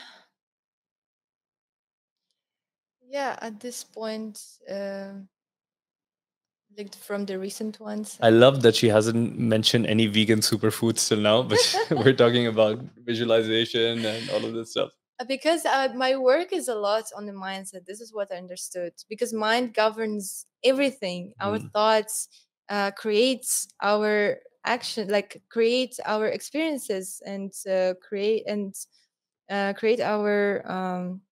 yeah, at this point, um like from the recent ones, I love that she hasn't mentioned any vegan superfoods till now, but we're talking about visualization and all of this stuff. Uh, because uh, my work is a lot on the mindset this is what i understood because mind governs everything our Mhm. thoughts uh, creates our action like create our experiences and uh, create and uh, create our um,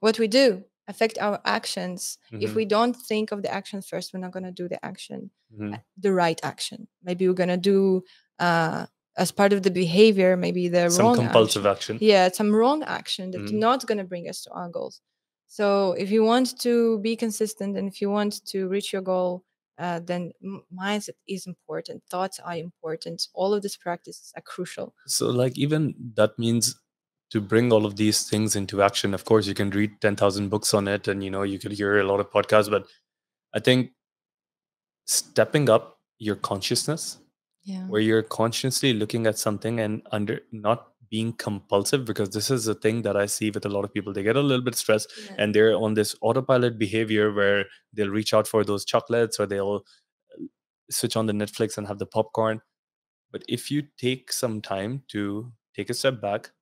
what we do affect our actions if Mhm. we don't think of the action first we're not going to do the action Mhm. the right action maybe we're going to do uh, as part of the behavior maybe the Some wrong compulsive action action. yeah some wrong action that's Mhm. not going to bring us to our goals so if you want to be consistent and if you want to reach your goal uh, then mindset is important thoughts are important all of these practices are crucial So, like, even that means to bring all of these things into action. Of course, you can read 10,000 books on it and, you know, you could hear a lot of podcasts, but I think stepping up your consciousness yeah where you're consciously looking at something and under not being compulsive because this is a thing that I see with a lot of people. They get a little bit stressed yeah and they're on this autopilot behavior where they'll reach out for those chocolates or they'll uh, switch on the Netflix and have the popcorn. But if you take some time to take a step back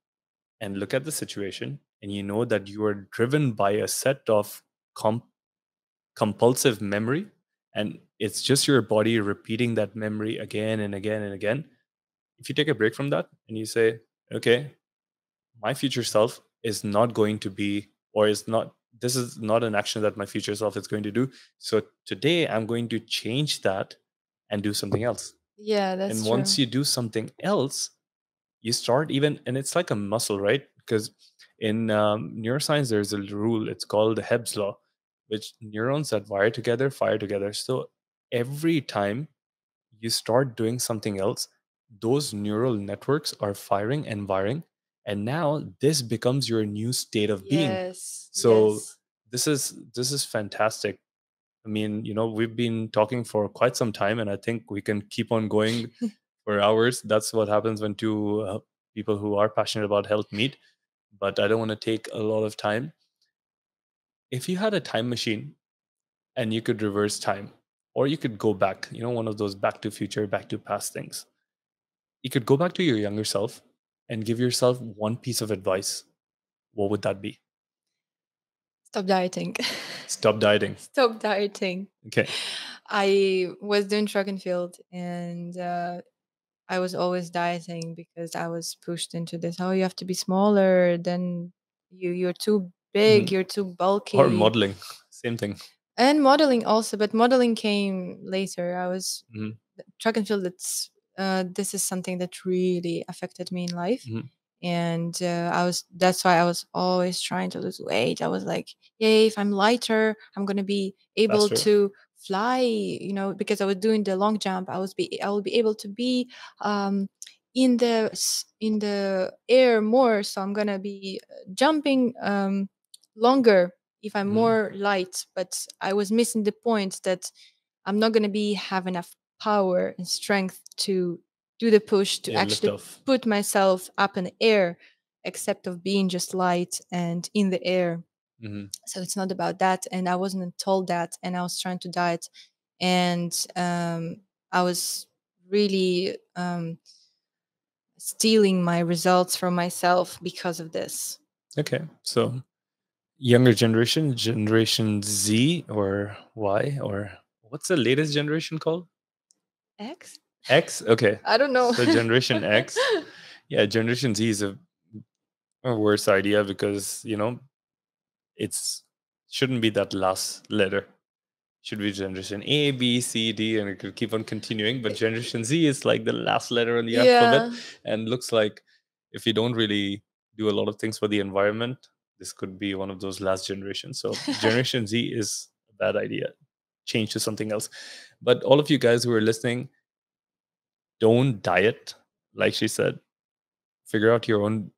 and look at the situation and you know that you are driven by a set of comp- compulsive memory and it's just your body repeating that memory again and again and again. If you take a break from that and you say okay my future self is not going to be or is not this is not an action that my future self is going to do. So today i'm going to change that and do something else. Yeah that's and once true. you do something else you start even and it's like a muscle right? Because in um, neuroscience there's a rule it's called the Hebb's law which neurons that wire together fire together. So every time you start doing something else those neural networks are firing and wiring and now this becomes your new state of being. Yes so yes. this is this is fantastic. I mean you know we've been talking for quite some time and i think we can keep on going for hours. That's what happens when two uh, people who are passionate about health meet but i don't want to take a lot of time if you had a time machine and you could reverse time or you could go back you know one of those back to future back to past things you could go back to your younger self and give yourself one piece of advice what would that be? Stop dieting. Stop dieting. Stop dieting. Okay. I was doing track and field and uh, i was always dieting because i was pushed into this oh you have to be smaller then you you're too big Mhm. you're too bulky or modeling same thing and modeling also but modeling came later i was Mhm. track and field it's uh, this is something that really affected me in life Mhm. and uh, i was that's why i was always trying to lose weight i was like yay if i'm lighter i'm going to be able to fly you know because i was doing the long jump i was be i will be able to be um in the in the air more so i'm going to be uh, jumping um longer if i'm Mhm. more light but i was missing the point that i'm not going to be have enough power and strength to do the push to Yeah, actually put myself up in the air except of being just light and in the air Mhm. so it's not about that and i wasn't told that and i was trying to diet and um, i was really um, stealing my results from myself because of this Okay, so younger generation, Generation Z or Y, or what's the latest generation called? X? X? Okay. I don't know. So Generation X. Yeah, Generation Z is a, a worse idea because, you know, it's shouldn't be that last letter. Should be generation A, B, C, D, and it could keep on continuing. But generation Z is like the last letter in the alphabet and looks like if you don't really do a lot of things for the environment, this could be one of those last generations. So generation Z is a bad idea. Change to something else. But all of you guys who are listening, don't diet, like she said. Figure out your own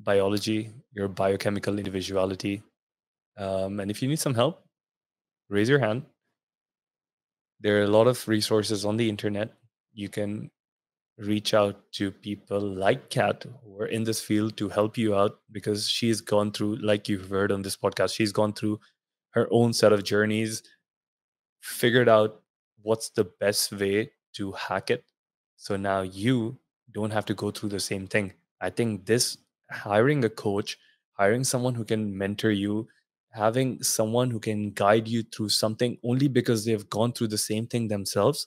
biology, your biochemical individuality. Um, and if you need some help, raise your hand. There are a lot of resources on the internet. You can reach out to people like Kat who are in this field to help you out because she's gone through, like you've heard on this podcast, she's gone through her own set of journeys, figured out what's the best way to hack it. So now you don't have to go through the same thing. I think this hiring a coach, hiring someone who can mentor you, having someone who can guide you through something only because they've gone through the same thing themselves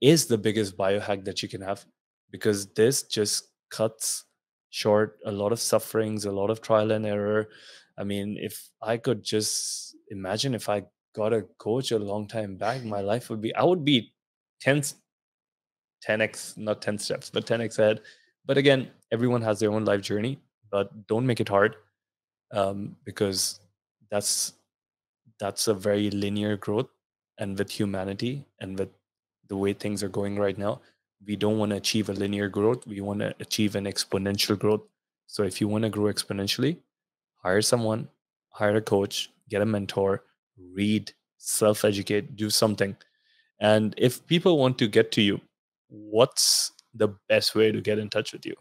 is the biggest biohack that you can have because this just cuts short a lot of sufferings, a lot of trial and error. I mean, if I could just imagine if I got a coach a long time back, my life would be, I would be 10, 10x, not 10 steps, but 10x ahead. But again, everyone has their own life journey, but don't make it hard um, because that's that's a very linear growth. And with humanity and with the way things are going right now, we don't want to achieve a linear growth. We want to achieve an exponential growth. So if you want to grow exponentially, hire someone, hire a coach, get a mentor, read, self educate, do something. And if people want to get to you, what's the best way to get in touch with you?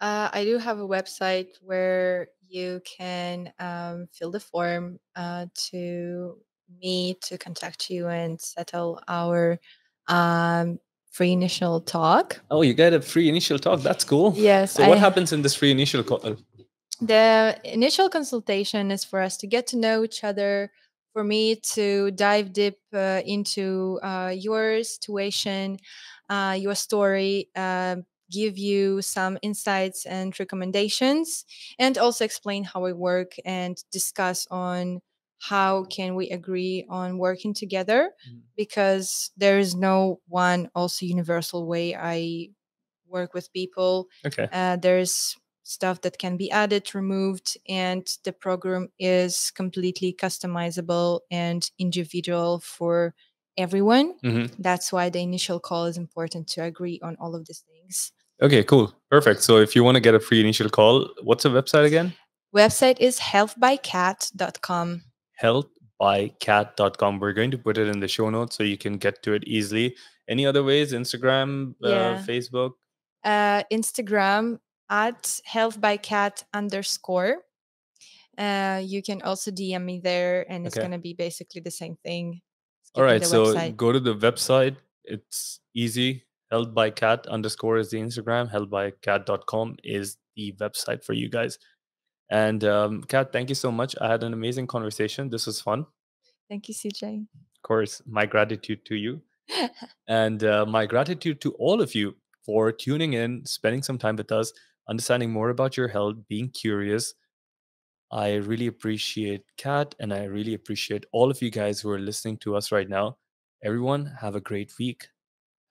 Uh, I do have a website where you can um, fill the form uh, to me to contact you and settle our um, free initial talk. Oh, you get a free initial talk. That's cool. Yes. So what I- happens in this free initial call? The initial consultation is for us to get to know each other, for me to dive deep uh, into uh, your situation, uh, your story, um, give you some insights and recommendations, and also explain how I work and discuss on how can we agree on working together Mhm. because there is no one also universal way I work with people Okay. uh, there's stuff that can be added, removed, and the program is completely customizable and individual for everyone. hmm That's why the initial call is important to agree on all of these things. Okay, cool. Perfect. So if you want to get a free initial call, what's the website again? Website is healthbykat.com. healthbykat.com. We're going to put it in the show notes so you can get to it easily. Any other ways? Instagram, uh, Facebook? Uh, Instagram at healthbykat underscore. Uh, you can also DM me there, and it's Okay. going to be basically the same thing. All right. So website. go to the website. It's easy. Held by cat underscore is the Instagram. Held by cat.com is the website for you guys. And um, Kat, thank you so much. I had an amazing conversation. This was fun. Thank you, CJ. Of course, my gratitude to you. and uh, my gratitude to all of you for tuning in, spending some time with us, understanding more about your health, being curious. I really appreciate Kat and I really appreciate all of you guys who are listening to us right now. Everyone, have a great week.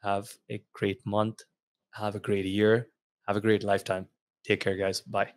Have a great month. Have a great year. Have a great lifetime. Take care, guys. Bye.